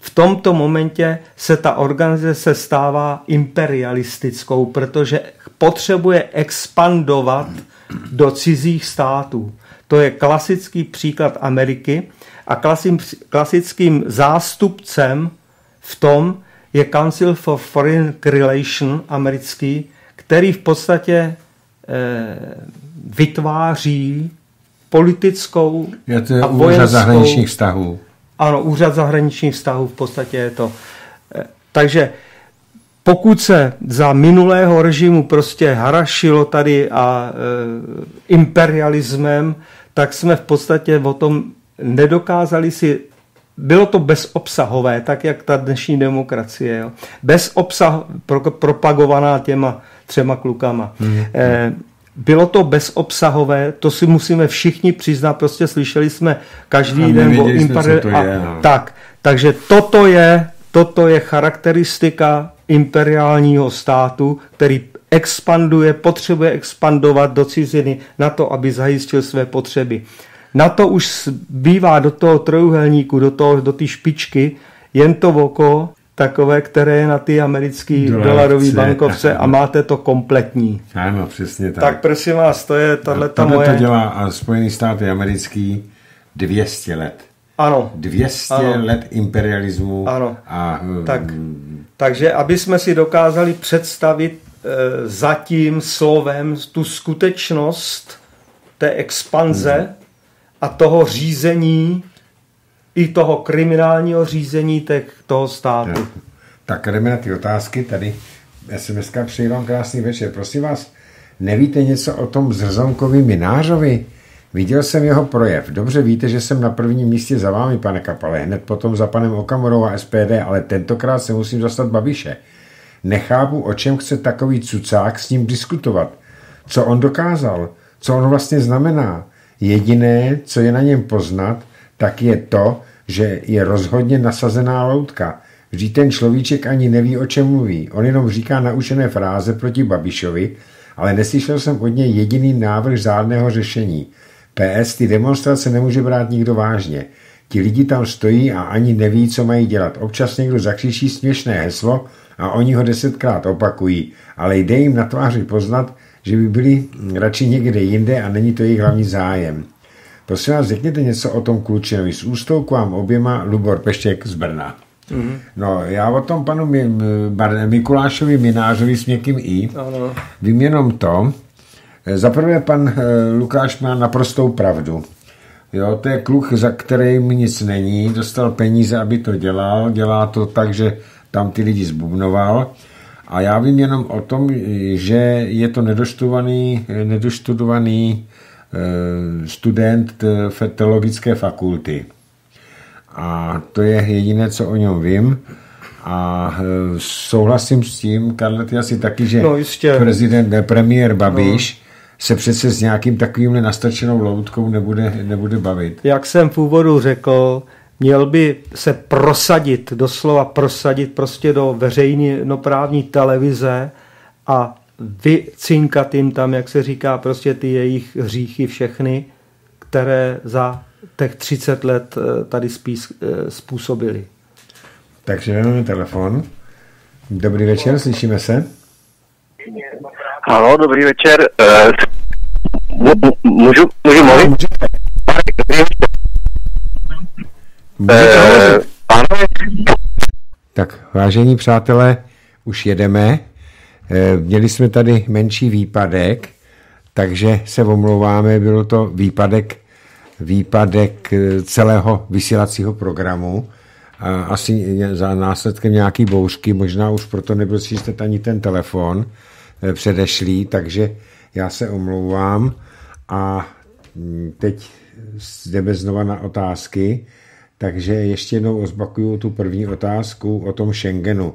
v tomto momentě se ta organizace stává imperialistickou, protože potřebuje expandovat do cizích států. To je klasický příklad Ameriky a klasickým zástupcem v tom je Council for Foreign Relations americký, který v podstatě e, vytváří politickou je to a vojenskou, úřad zahraničních vztahů. Ano, úřad zahraničních vztahů v podstatě je to. E, takže pokud se za minulého režimu prostě harašilo tady a e, imperialismem, tak jsme v podstatě o tom nedokázali si bylo to bezobsahové, tak jak ta dnešní demokracie. Jo. Bez obsah, pro, propagovaná těma třema klukama. Hmm. E, bylo to bezobsahové, to si musíme všichni přiznat, prostě slyšeli jsme každý den o imperialismu. No. Tak, takže toto je, toto je charakteristika imperiálního státu, který expanduje, potřebuje expandovat do ciziny na to, aby zajistil své potřeby. Na to už bývá do toho trojuhelníku, do té do špičky, jen to oko, takové, které je na ty americké dolarové bankovce a máte to kompletní. Ano, přesně tak. Tak prosím vás, to je tahle ta moje... to dělá Spojený státy americký 200 let. Ano. 200 ano. let imperialismu. Ano. A, tak, takže aby jsme si dokázali představit e, za tím slovem tu skutečnost té expanze hmm. a toho řízení, i toho kriminálního řízení těch, toho státu. Tak, tak jdeme na ty otázky. Tady SMS přeji vám krásný večer. Prosím vás, nevíte něco o tom Zrzonkovi Minářovi? Viděl jsem jeho projev. Dobře víte, že jsem na prvním místě za vámi, pane Kapale, hned potom za panem Okamorou a SPD, ale tentokrát se musím zastat Babiše. Nechápu, o čem chce takový cucák s ním diskutovat. Co on dokázal? Co on vlastně znamená? Jediné, co je na něm poznat, tak je to, že je rozhodně nasazená loutka. Vždyť ten človíček ani neví, o čem mluví. On jenom říká naučené fráze proti Babišovi, ale neslyšel jsem od něj jediný návrh žádného řešení. PS, ty demonstrace nemůže brát nikdo vážně. Ti lidi tam stojí a ani neví, co mají dělat. Občas někdo zakřičí směšné heslo a oni ho desetkrát opakují, ale jde jim na tváři poznat, že by byli radši někde jinde a není to jejich hlavní zájem. Prosím vás, řekněte něco o tom Klučinovi. S ústou k vám oběma Lubor Peštěk z Brna. Mm-hmm. No, já o tom panu Mikulášovi Minářovi s měkkým i ano. vím jenom to. Zaprvé pan eh, Lukáš má naprostou pravdu. Jo, to je kluk, za kterým nic není, dostal peníze, aby to dělal, dělá to tak, že tam ty lidi zbubnoval. A já vím jenom o tom, že je to nedoštudovaný, nedoštudovaný eh, student teologické fakulty. A to je jediné, co o něm vím. A eh, souhlasím s tím, Karle, ty asi taky, že no, prezident, premiér Babiš no. Se přece s nějakým takovým nastrčenou loutkou nebude, nebude bavit. Jak jsem v úvodu řekl, měl by se prosadit, doslova prosadit prostě do veřejnoprávní televize a vycinkat jim tam, jak se říká, prostě ty jejich hříchy všechny, které za těch 30 let eh, tady spíš eh, způsobili. Takže máme telefon. Dobrý večer, slyšíme se? Halo, dobrý večer. Uh, můžu, můžu mluvit? Dobrý večer. Eh, tak, vážení přátelé, už jedeme. Eh, měli jsme tady menší výpadek, takže se omlouváme, bylo to výpadek, výpadek eh, celého vysílacího programu. A asi za následkem nějaký bouřky, možná už proto nebyl slyšet ani ten telefon předešlý, takže já se omlouvám a hm, teď jdeme znova na otázky. Takže ještě jednou ozbakuju tu první otázku o tom Schengenu.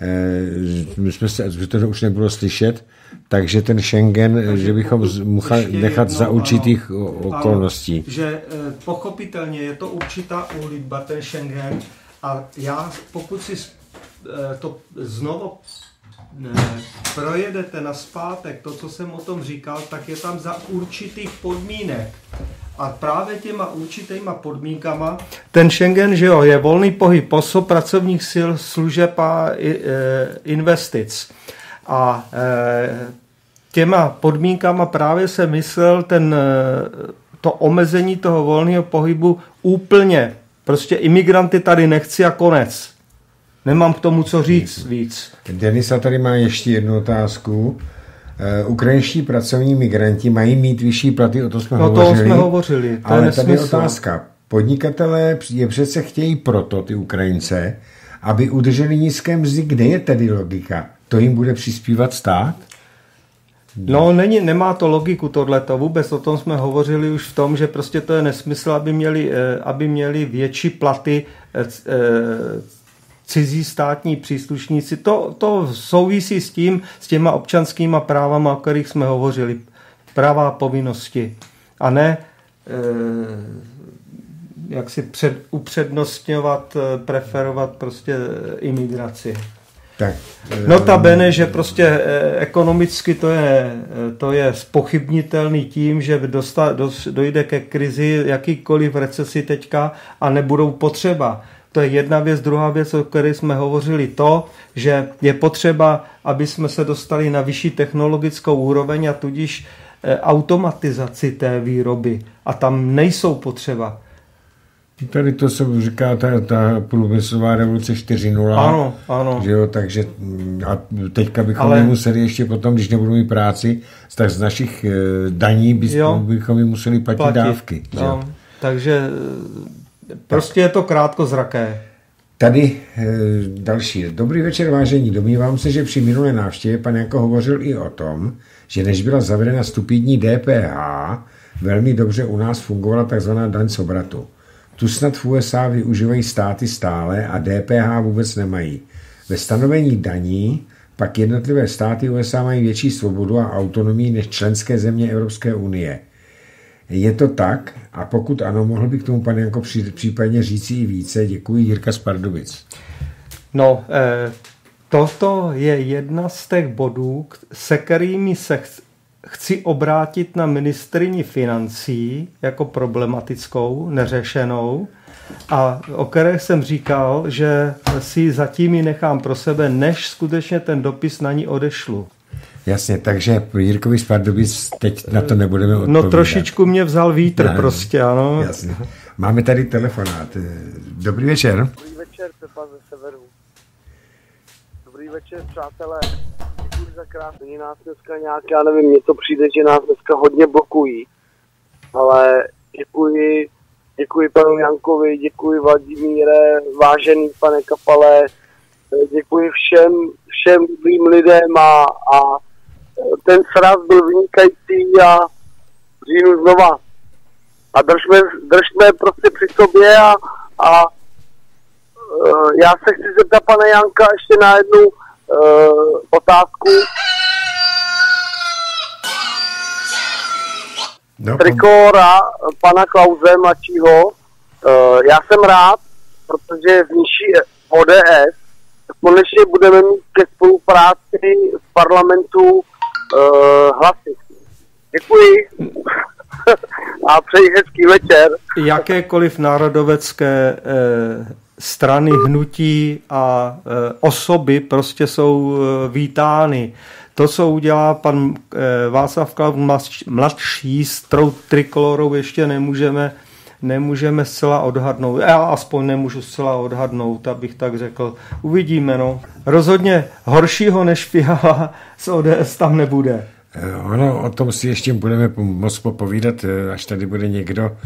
Eh, my jsme se, že to už nebylo slyšet, takže ten Schengen, takže že bychom mohli nechat za určitých okolností. Že eh, pochopitelně je to určitá úlitba, ten Schengen, a já pokud si eh, to znovu projedete na zpátek, to, co jsem o tom říkal, tak je tam za určitých podmínek. A právě těma určitýma podmínkama, ten Schengen, že jo, je volný pohyb osob, pracovních sil, služeb a e, investic. A e, těma podmínkama právě se myslel ten, e, to omezení toho volného pohybu úplně. Prostě imigranty tady nechci a konec. Nemám k tomu co říct víc. Denisa tady má ještě jednu otázku. Uh, ukrajinští pracovní migranti mají mít vyšší platy, o to jsme no, hovořili. to jsme hovořili. To ale je tady je otázka. Podnikatelé je přece chtějí proto, ty Ukrajince, aby udrželi nízké mzdy. Kde je tedy logika? To jim bude přispívat stát? No, není, nemá to logiku tohleto. Vůbec o tom jsme hovořili už v tom, že prostě to je nesmysl, aby měli, eh, aby měli větší platy eh, cizí státní příslušníci. To, to souvisí s tím, s těma občanskýma právama, o kterých jsme hovořili. Práva a povinnosti. A ne e, jak si před, upřednostňovat, eh, preferovat prostě imigraci. Tak, e, Notabene, že prostě ekonomicky to je, to je spochybnitelný tím, že dosta, do, dojde ke krizi jakýkoliv recesi teďka a nebudou potřeba. To je jedna věc. Druhá věc, o které jsme hovořili, to, že je potřeba, aby jsme se dostali na vyšší technologickou úroveň a tudíž eh, automatizaci té výroby. A tam nejsou potřeba. Tady to se říká ta, ta průmyslová revoluce 4.0. Ano, ano. Že jo, takže a teďka bychom Ale... museli ještě potom, když nebudou mít práci, tak z našich eh, daní bychom, bychom jim museli platit, platit. dávky. No, takže Prostě je to krátkozraké. Tady e, další. Dobrý večer, vážení. Domnívám se, že při minulé návštěvě pan jako hovořil i o tom, že než byla zavedena stupidní DPH, velmi dobře u nás fungovala tzv. daň z obratu. Tu snad v USA využívají státy stále a DPH vůbec nemají. Ve stanovení daní pak jednotlivé státy USA mají větší svobodu a autonomii než členské země Evropské unie. Je to tak? A pokud ano, mohl by k tomu pan Janko případně říci i více? Děkuji, Jirka z Pardubic. No, eh, toto je jedna z těch bodů, se kterými se chci obrátit na ministrině financí jako problematickou, neřešenou, a o které jsem říkal, že si zatím ji nechám pro sebe, než skutečně ten dopis na ní odešlu. Jasně, takže Jirkovi z Pardubic teď na to nebudeme no, odpovídat. No trošičku mě vzal vítr no, prostě, ano. Jasně. Máme tady telefonát. Dobrý večer. Dobrý večer, Pepa ze Severu. Dobrý večer, přátelé. Děkuji za krásný. nás dneska nějak, já nevím, mně to přijde, že nás dneska hodně blokují. Ale děkuji Děkuji panu Jankovi, děkuji Vladimíre, vážený pane Kapale, děkuji všem, všem lidem a, a ten sraz byl vynikající a říjnu znova. A držme, držme prostě při sobě a, a uh, já se chci zeptat pana Janka ještě na jednu uh, otázku. no, trikora pana Klauze mladšího. Uh, já jsem rád, protože v nižší ODS konečně budeme mít ke spolupráci v parlamentu uh, hlasy. Děkuji a přeji hezký večer. Jakékoliv národovecké eh, strany, hnutí a eh, osoby prostě jsou eh, vítány. To, co udělá pan eh, Václav Klaus mladší s trikolorou, ještě nemůžeme, nemůžeme zcela odhadnout. Já aspoň nemůžu zcela odhadnout, abych tak řekl. Uvidíme, no. Rozhodně horšího než Fiala z ODS tam nebude. Eh, ono, o tom si ještě budeme moc popovídat, eh, až tady bude někdo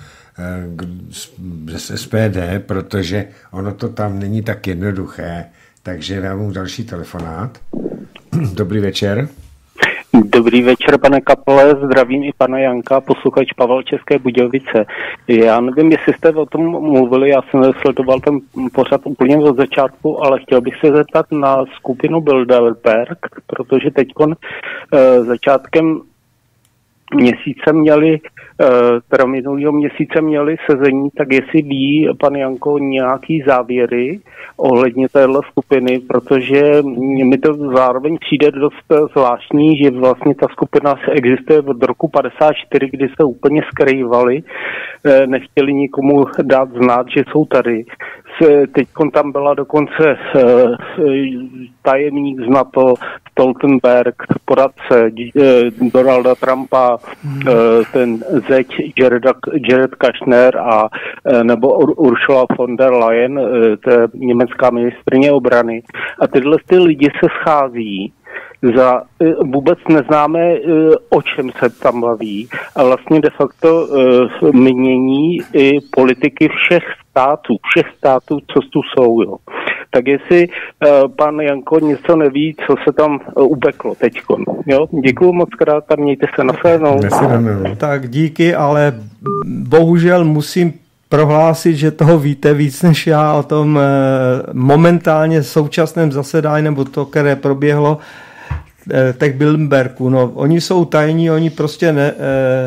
z SPD, protože ono to tam není tak jednoduché. Takže dám další telefonát. Dobrý večer. Dobrý večer, pane Kapele, zdravím i pana Janka, posluchač Pavel České Budějovice. Já nevím, jestli jste o tom mluvili, já jsem sledoval ten pořad úplně od začátku, ale chtěl bych se zeptat na skupinu Bilderberg, protože teď eh, začátkem měsíce měli, teda minulého měsíce měli sezení, tak jestli ví pan Janko nějaký závěry ohledně téhle skupiny, protože mi to zároveň přijde dost zvláštní, že vlastně ta skupina se existuje od roku 54, kdy se úplně skrývali, eh, nechtěli nikomu dát znát, že jsou tady. Teď tam byla dokonce eh, tajemník z NATO, Stoltenberg, poradce Donalda Trumpa, Eh, ten zeď Jared, Jared Kushner a eh, nebo Ursula von der Leyen, eh, to je německá ministrině obrany. A tyhle ty lidi se schází za vůbec neznáme, o čem se tam baví a vlastně de facto mění i politiky všech států, všech států, co tu jsou. Jo. Tak jestli pan Janko něco neví, co se tam upeklo teď. Jo? Děkuji moc krát a mějte se na fénou. Tak díky, ale bohužel musím prohlásit, že toho víte víc než já o tom eh, momentálně současném zasedání, nebo to, které proběhlo, těch Bilmberku. No, oni jsou tajní, oni prostě ne,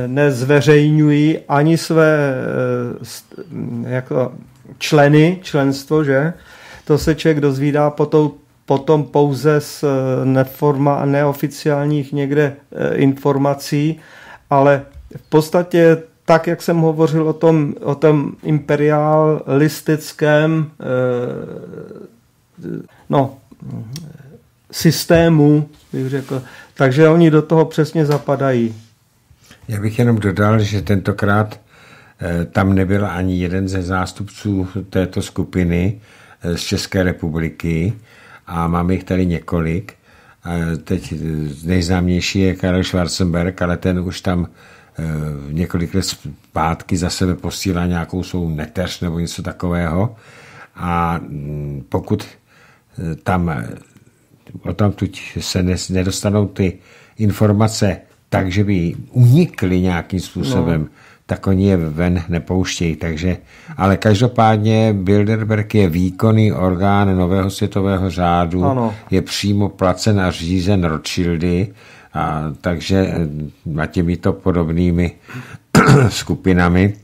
nezveřejňují ani své jako členy, členstvo, že? To se člověk dozvídá potom, potom pouze z eh, neforma, neoficiálních někde eh, informací, ale v podstatě tak, jak jsem hovořil o tom, o tom imperialistickém eh, no, systému, bych řekl. Takže oni do toho přesně zapadají. Já bych jenom dodal, že tentokrát tam nebyl ani jeden ze zástupců této skupiny, z České republiky a máme jich tady několik. Teď nejznámější je Karel Schwarzenberg, ale ten už tam eh, několik let zpátky za sebe posílá nějakou svou neteř nebo něco takového. A mm, pokud eh, tam eh, o tam tuď se nedostanou ty informace tak, že by unikli nějakým způsobem, no. tak oni je ven nepouštějí. Takže, ale každopádně Bilderberg je výkonný orgán nového světového řádu, ano. je přímo placen a řízen Rothschildy, a, takže a těmito podobnými skupinami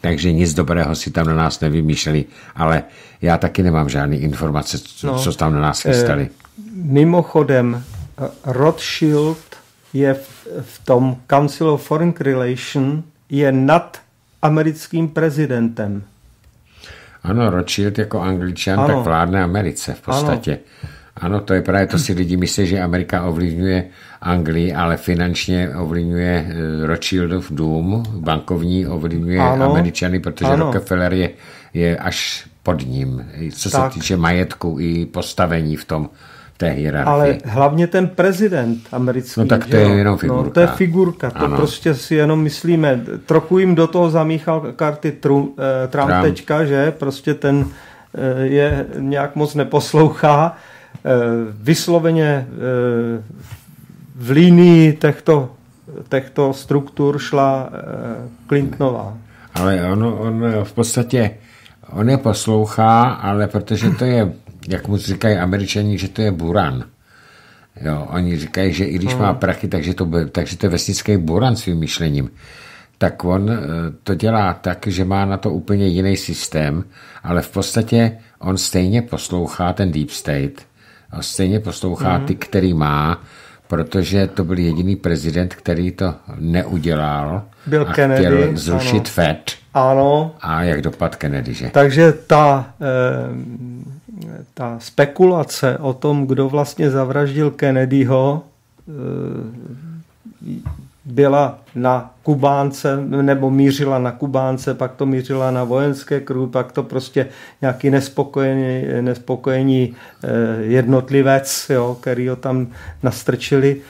takže nic dobrého si tam na nás nevymýšleli, ale já taky nemám žádné informace, co, no, co tam na nás chystali. Eh, mimochodem, Rothschild je v, v tom Council of Foreign Relations je nad americkým prezidentem. Ano, Rothschild jako angličan ano. tak vládne Americe v podstatě. Ano. Ano, to je právě to si lidi myslí, že Amerika ovlivňuje Anglii, ale finančně ovlivňuje eh, Rothschildův dům, bankovní ovlivňuje ano, Američany, protože ano. Rockefeller je, je až pod ním, co tak. se týče majetku i postavení v tom té hierarchii. Ale hlavně ten prezident americký. No tak to je jenom figurka. No, to je figurka, to ano. prostě si jenom myslíme. Trochu jim do toho zamíchal karty Trump, eh, Trump, Trump. teďka, že prostě ten eh, je nějak moc neposlouchá. Eh, vysloveně eh, v línii těchto, těchto struktur šla eh, Clintonová. Ale on, on v podstatě on je poslouchá, ale protože to je, jak mu říkají američani, že to je buran. Jo, oni říkají, že i když má hmm. prachy, takže to, takže to je vesnický buran svým myšlením. Tak on to dělá tak, že má na to úplně jiný systém, ale v podstatě on stejně poslouchá ten deep state, a stejně poslouchá mm. ty, který má, protože to byl jediný prezident, který to neudělal byl a Kennedy, chtěl zrušit ano. FED. Ano. A jak dopad Kennedy, že? Takže ta, eh, ta spekulace o tom, kdo vlastně zavraždil Kennedyho, eh, byla na Kubánce, nebo mířila na Kubánce, pak to mířila na vojenské kruhy, pak to prostě nějaký nespokojený, nespokojený eh, jednotlivec, jo, který ho tam nastrčili.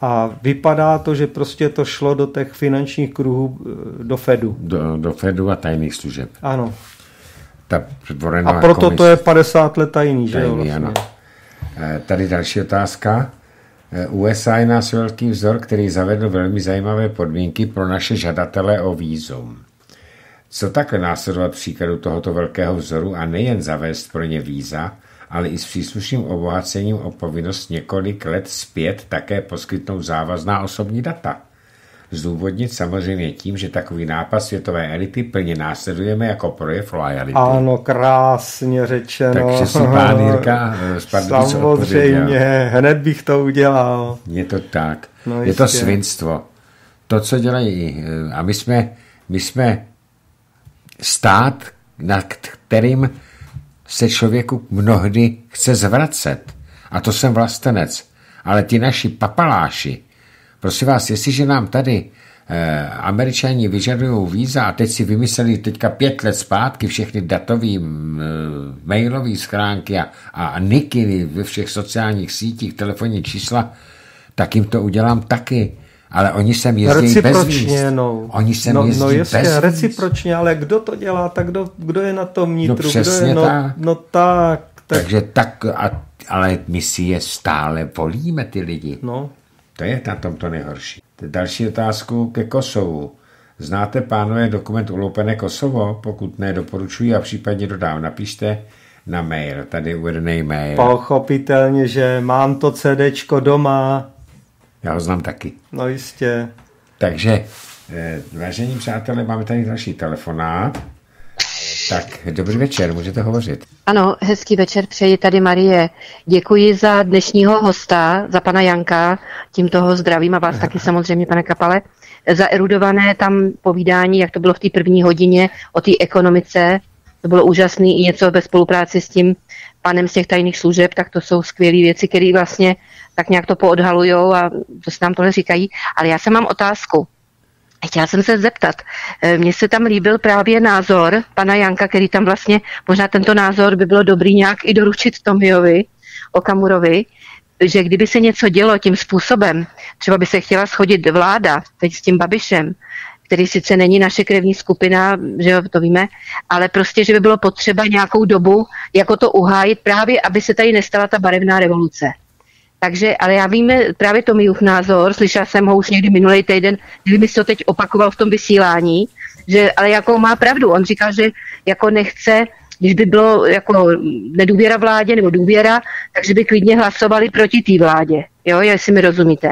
A vypadá to, že prostě to šlo do těch finančních kruhů eh, do Fedu. Do, do Fedu a tajných služeb. Ano. Ta a proto komis... to je 50 let tajný, tajný že jo? Vlastně. Ano. Eh, tady další otázka. USA je nás velký vzor, který zavedl velmi zajímavé podmínky pro naše žadatele o výzum. Co takhle následovat příkladu tohoto velkého vzoru a nejen zavést pro ně víza, ale i s příslušným obohacením o povinnost několik let zpět také poskytnout závazná osobní data – zdůvodnit samozřejmě tím, že takový nápad světové elity plně následujeme jako projev lojality. Ano, krásně řečeno. Takže si pán Jirka eh, Samozřejmě, hned bych to udělal. Je to tak. No je to svinstvo. To, co dělají, eh, a my jsme, my jsme stát, nad kterým se člověku mnohdy chce zvracet. A to jsem vlastenec. Ale ty naši papaláši, Prosím vás, jestliže nám tady eh, američani vyžadují víza a teď si vymysleli teďka pět let zpátky všechny datový eh, mailové schránky a, a niky ve všech sociálních sítích, telefonní čísla, tak jim to udělám taky. Ale oni sem jezdí bez víz. No. Oni sem no, jezdí no jasně, bez recipročně, ale kdo to dělá, tak kdo, kdo je na tom nitru? No přesně kdo je, no, tak. No tak. tak. Takže tak, a, ale my si je stále volíme, ty lidi. No. To je na tom to nejhorší. Další otázku ke Kosovu. Znáte, pánové, dokument Uloupené Kosovo? Pokud ne, doporučuji a případně dodám. Napište na mail, tady uvedený mail. Pochopitelně, že mám to CDčko doma. Já ho znám taky. No jistě. Takže, eh, vážení přátelé, máme tady další telefonát. Tak, dobrý večer, můžete hovořit. Ano, hezký večer přeji tady Marie. Děkuji za dnešního hosta, za pana Janka, tímto ho zdravím a vás taky samozřejmě, pane Kapale, za erudované tam povídání, jak to bylo v té první hodině o té ekonomice. To bylo úžasné i něco ve spolupráci s tím panem z těch tajných služeb, tak to jsou skvělé věci, které vlastně tak nějak to poodhalujou a to se nám tohle říkají. Ale já se mám otázku. Chtěla jsem se zeptat, eh, mně se tam líbil právě názor pana Janka, který tam vlastně, možná tento názor by bylo dobrý nějak i doručit Tomiovi, Okamurovi, že kdyby se něco dělo tím způsobem, třeba by se chtěla schodit vláda, teď s tím Babišem, který sice není naše krevní skupina, že jo, to víme, ale prostě, že by bylo potřeba nějakou dobu jako to uhájit právě, aby se tady nestala ta barevná revoluce Takže, ale já vím právě Tomijův názor, slyšela jsem ho už někdy minulý týden, kdyby mi to teď opakoval v tom vysílání, že, ale jako má pravdu, on říkal, že jako nechce, když by bylo jako nedůvěra vládě nebo důvěra, takže by klidně hlasovali proti té vládě, jo, jestli mi rozumíte.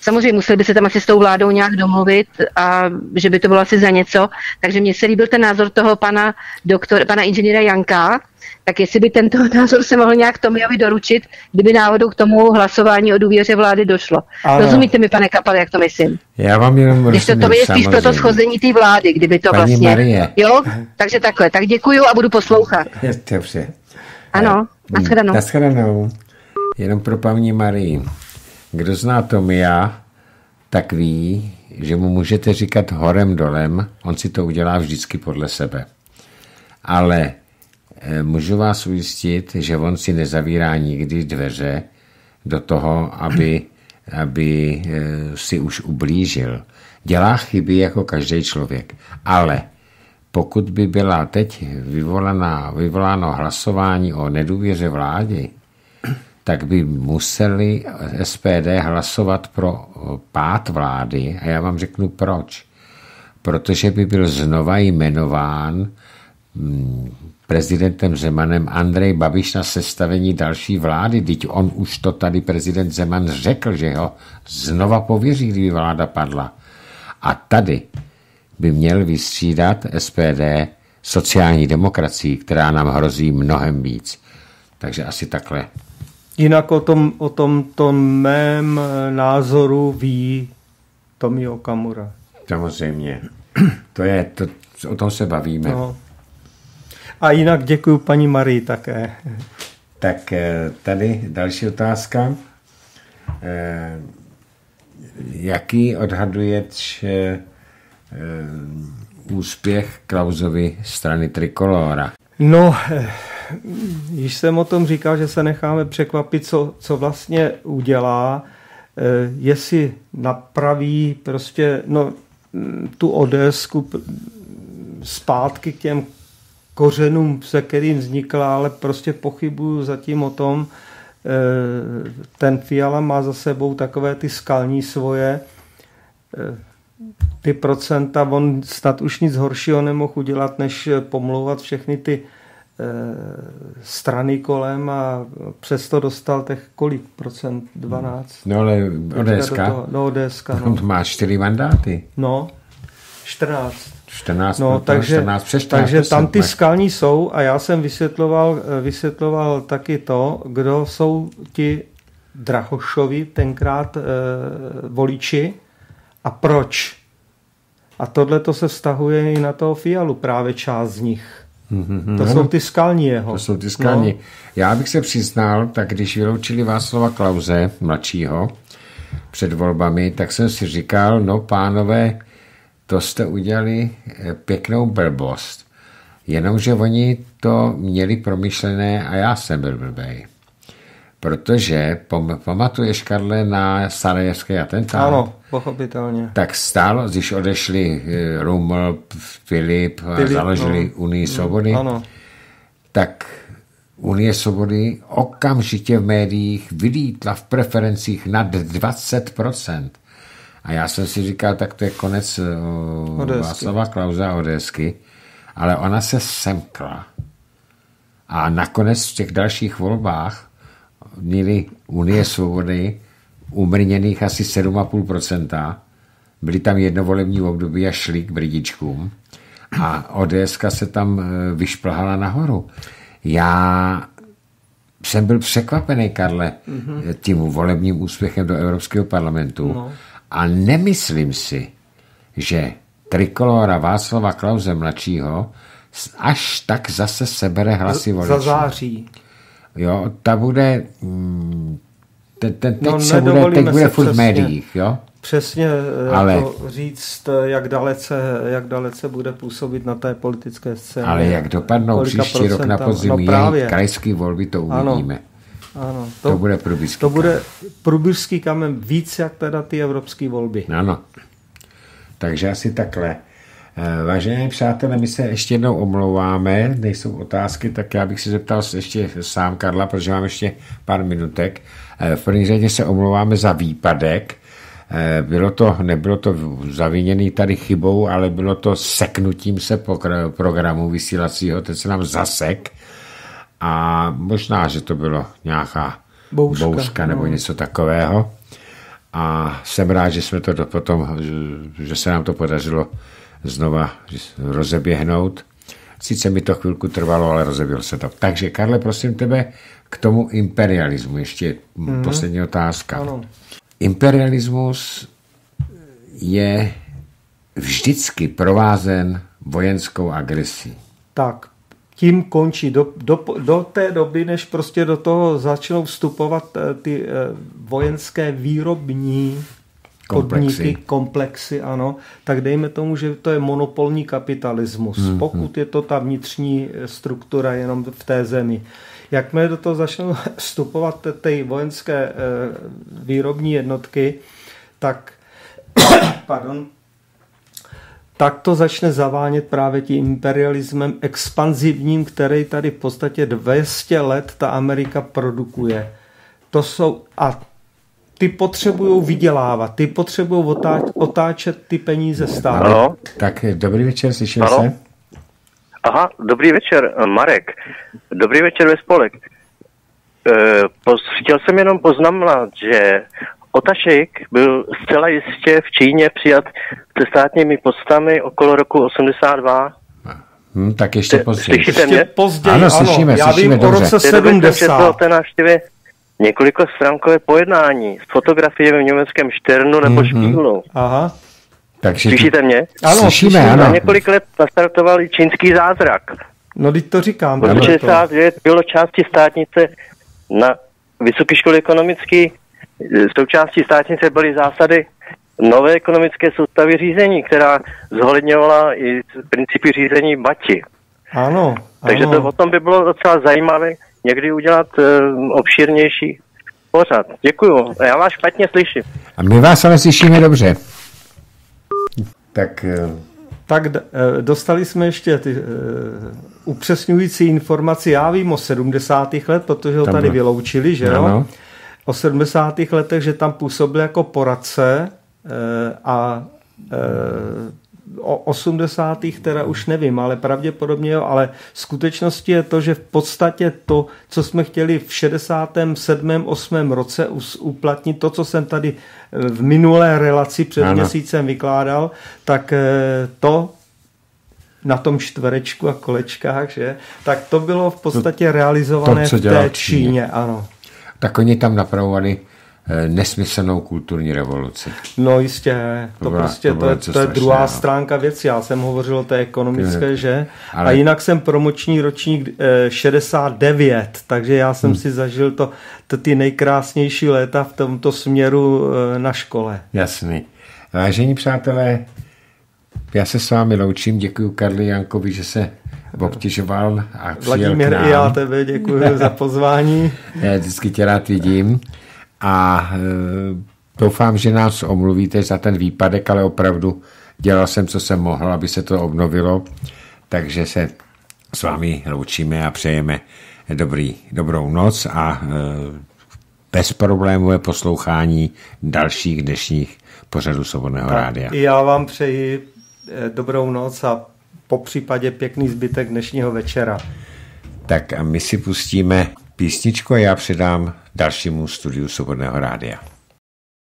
Samozřejmě museli by se tam asi s tou vládou nějak domluvit a že by to bylo asi za něco. Takže mně se líbil ten názor toho pana, doktor, pana inženýra Janka, tak jestli by tento názor se mohl nějak Tomiovi doručit, kdyby náhodou k tomu hlasování o důvěře vlády došlo. Ano. Rozumíte mi, pane Kapal, jak to myslím? Já vám jenom Když to, to je spíš pro to schození té vlády, kdyby to Paní vlastně... Marie. Jo, takže takhle. Tak děkuju a budu poslouchat. Dobře. Ano, nashledanou. Nashledanou. Jenom pro paní Marii. Kdo zná Tomia, tak ví, že mu můžete říkat horem dolem, on si to udělá vždycky podle sebe. Ale eh, můžu vás ujistit, že on si nezavírá nikdy dveře do toho, aby, aby eh, si už ublížil. Dělá chyby jako každý člověk, ale pokud by byla teď vyvolaná, vyvoláno hlasování o nedůvěře vládě, tak by museli SPD hlasovat pro pát vlády. A já vám řeknu proč. Protože by byl znova jmenován mm, prezidentem Zemanem Andrej Babiš na sestavení další vlády. Teď on už to tady prezident Zeman řekl, že ho znova pověří, kdyby vláda padla. A tady by měl vystřídat SPD sociální demokracii, která nám hrozí mnohem víc. Takže asi takhle. Jinak o tom, o tomto mém názoru ví Tomi Okamura. Samozřejmě. To je, to, o tom se bavíme. No. A jinak děkuji paní Marii také. Tak eh, tady další otázka. Eh, jaký odhaduješ eh, úspěch Klausovy strany Trikolora? No, již jsem o tom říkal, že se necháme překvapit, co, co vlastně udělá, eh, jestli napraví prostě no, tu odesku zpátky k těm kořenům, se kterým vznikla, ale prostě pochybuju zatím o tom, eh, ten Fiala má za sebou takové ty skalní svoje, eh, ty procenta, on snad už nic horšího nemohl udělat, než pomlouvat všechny ty strany kolem a přesto dostal těch kolik procent? 12? No ale ODS. No ODS. No. má čtyři mandáty. No, 14. 14, no, takže, 14 přes 14 takže tam ty skalní jsou a já jsem vysvětloval, eh, vysvětloval taky to, kdo jsou ti Drahošovi tenkrát e, voliči a proč. A tohle to se vztahuje i na toho Fialu, právě část z nich. Mm-hmm. To jsou ty skalní jeho. To jsou ty skalní. No. Já bych se přiznal, tak když vyloučili Václava Klauze, mladšího, před volbami, tak jsem si říkal, no pánové, to jste udělali eh, pěknou blbost. Jenomže oni to měli promyšlené a já jsem byl blbej. Protože pamatuješ, Karle, na Sarajevské atentát? Ano, pochopitelně. Tak stálo, když odešli eh, Ruml, Filip a Filip, založili no. Unii mm, svobody, ano. tak Unie svobody okamžitě v médiích vylítla v preferencích nad 20%. A já jsem si říkal, tak to je konec uh, Václava Klauza Odesky, ale ona se semkla. A nakonec v těch dalších volbách měli Unie svobody umrněných asi 7,5%. Byli tam jednovolební období a šli k bridičkům. A ODS se tam e, vyšplhala nahoru. Já jsem byl překvapený, Karle, mm-hmm. tím volebním úspěchem do Evropského parlamentu no. a nemyslím si, že trikolora Václava Klauze mladšího až tak zase sebere hlasy voličů. Zazáří. Jo, ta bude, mm, ten, ten, teď no, se bude, teď bude furt v médiích, jo? Přesně eh, ale, jako říct, jak dalece, jak dalece bude působit na té politické scéně. Ale jak dopadnou příští rok na podzim no právě. krajské volby, to uvidíme. Ano, ano to, to bude průběžský To bude průběžský kamen víc, jak teda ty evropské volby. Ano. Takže asi takhle. Eh, vážení přátelé, my se ještě jednou omlouváme, nejsou otázky, tak já bych se zeptal ještě sám Karla, protože mám ještě pár minutek. Eh, v první řadě se omlouváme za výpadek. Eh, bylo to, nebylo to zaviněný tady chybou, ale bylo to seknutím se programu vysílacího, teď se nám zasek a možná, že to bylo nějaká bouřka, bouřka nebo no. něco takového. A jsem rád, že jsme to potom, že se nám to podařilo znova rozeběhnout. Sice mi to chvilku trvalo, ale rozeběhl se to. Takže, Karle, prosím tebe, k tomu imperialismu ještě mm-hmm. poslední otázka. Ano. Imperialismus je vždycky provázen vojenskou agresí. Tak, tím končí. Do, do, do té doby, než prostě do toho začnou vstupovat eh, ty eh, vojenské výrobní komplexy. podniky, komplexy, ano, tak dejme tomu, že to je monopolní kapitalismus, mm-hmm. pokud je to ta vnitřní struktura jenom v té zemi. Jakmile do toho začnou vstupovat ty vojenské eh, výrobní jednotky, tak pardon, tak to začne zavánět právě tím imperialismem expanzivním, který tady v podstatě 200 let ta Amerika produkuje. To jsou, a ty potřebují vydělávat, ty potřebují otáč, otáčet ty peníze stále. Ano. Tak dobrý večer, slyšel ano. se? Aha, dobrý večer, Marek. Dobrý večer ve spolek. E, chtěl jsem jenom poznamenat, že Otašek byl zcela jistě v Číně přijat se státními postami okolo roku 82. Hmm, tak ještě později. Slyšíte mě? Později, ano, slyšíme, ano. Já slyšíme vím dobře. o roce 70. té návštěvě několika stránkové pojednání s fotografiemi v německém Šternu nebo mm-hmm. Špíglu. Aha. Takže Slyšíte mě? Ano, slyšíme, ano. Na několik let nastartovali čínský zázrak. No, teď to říkám. V 69 bylo části státnice na Vysoké školy ekonomické. Součástí státnice byly zásady nové ekonomické soustavy řízení, která zohledňovala i principy řízení Bati. Ano. Takže ano. to o tom by bylo docela zajímavé někdy udělat uh, obšírnější pořad. Děkuju. Já vás špatně slyším. A my vás ale slyšíme dobře. Tak... Uh... Tak eh, dostali jsme ještě ty uh, upřesňující informaci. Já vím o 70. let, protože ho tam tady vyloučili, že jo? O 70. letech, že tam působil jako poradce uh, a uh, o 80. teda už nevím, ale pravděpodobně jo, ale skutečnosti je to, že v podstatě to, co jsme chtěli v 67. 8. roce uplatnit, to, co jsem tady eh, v minulé relaci před ano. měsícem vykládal, tak eh, to na tom čtverečku a kolečkách, že? tak to bylo v podstatě to, realizované to, v té Číně, Číně, ano. Tak oni tam napravovali nesmyslnou kulturní revoluci. No jistě, to, to byla, prostě to, to, je, to je druhá no. stránka věci. Já jsem hovořil o té ekonomické, že? Ale... A jinak jsem promoční ročník 69, eh, takže já jsem hmm. si zažil to, to ty nejkrásnější léta v tomto směru eh, na škole. Jasný. Vážení přátelé, já se s vámi loučím, děkuji Karli Jankovi, že se obtěžoval a přijel Vladimír, i já tebe děkuji za pozvání. Já vždycky tě rád vidím a e, doufám, že nás omluvíte za ten výpadek, ale opravdu dělal jsem, co jsem mohl, aby se to obnovilo, takže se s vámi loučíme a přejeme dobrý, dobrou noc a e, bezproblémové poslouchání dalších dnešních pořadů Svobodného rádia. Já vám přeji e, dobrou noc a po případě pěkný zbytek dnešního večera. Tak a my si pustíme písničku a já předám dalšímu studiu Svobodného rádia.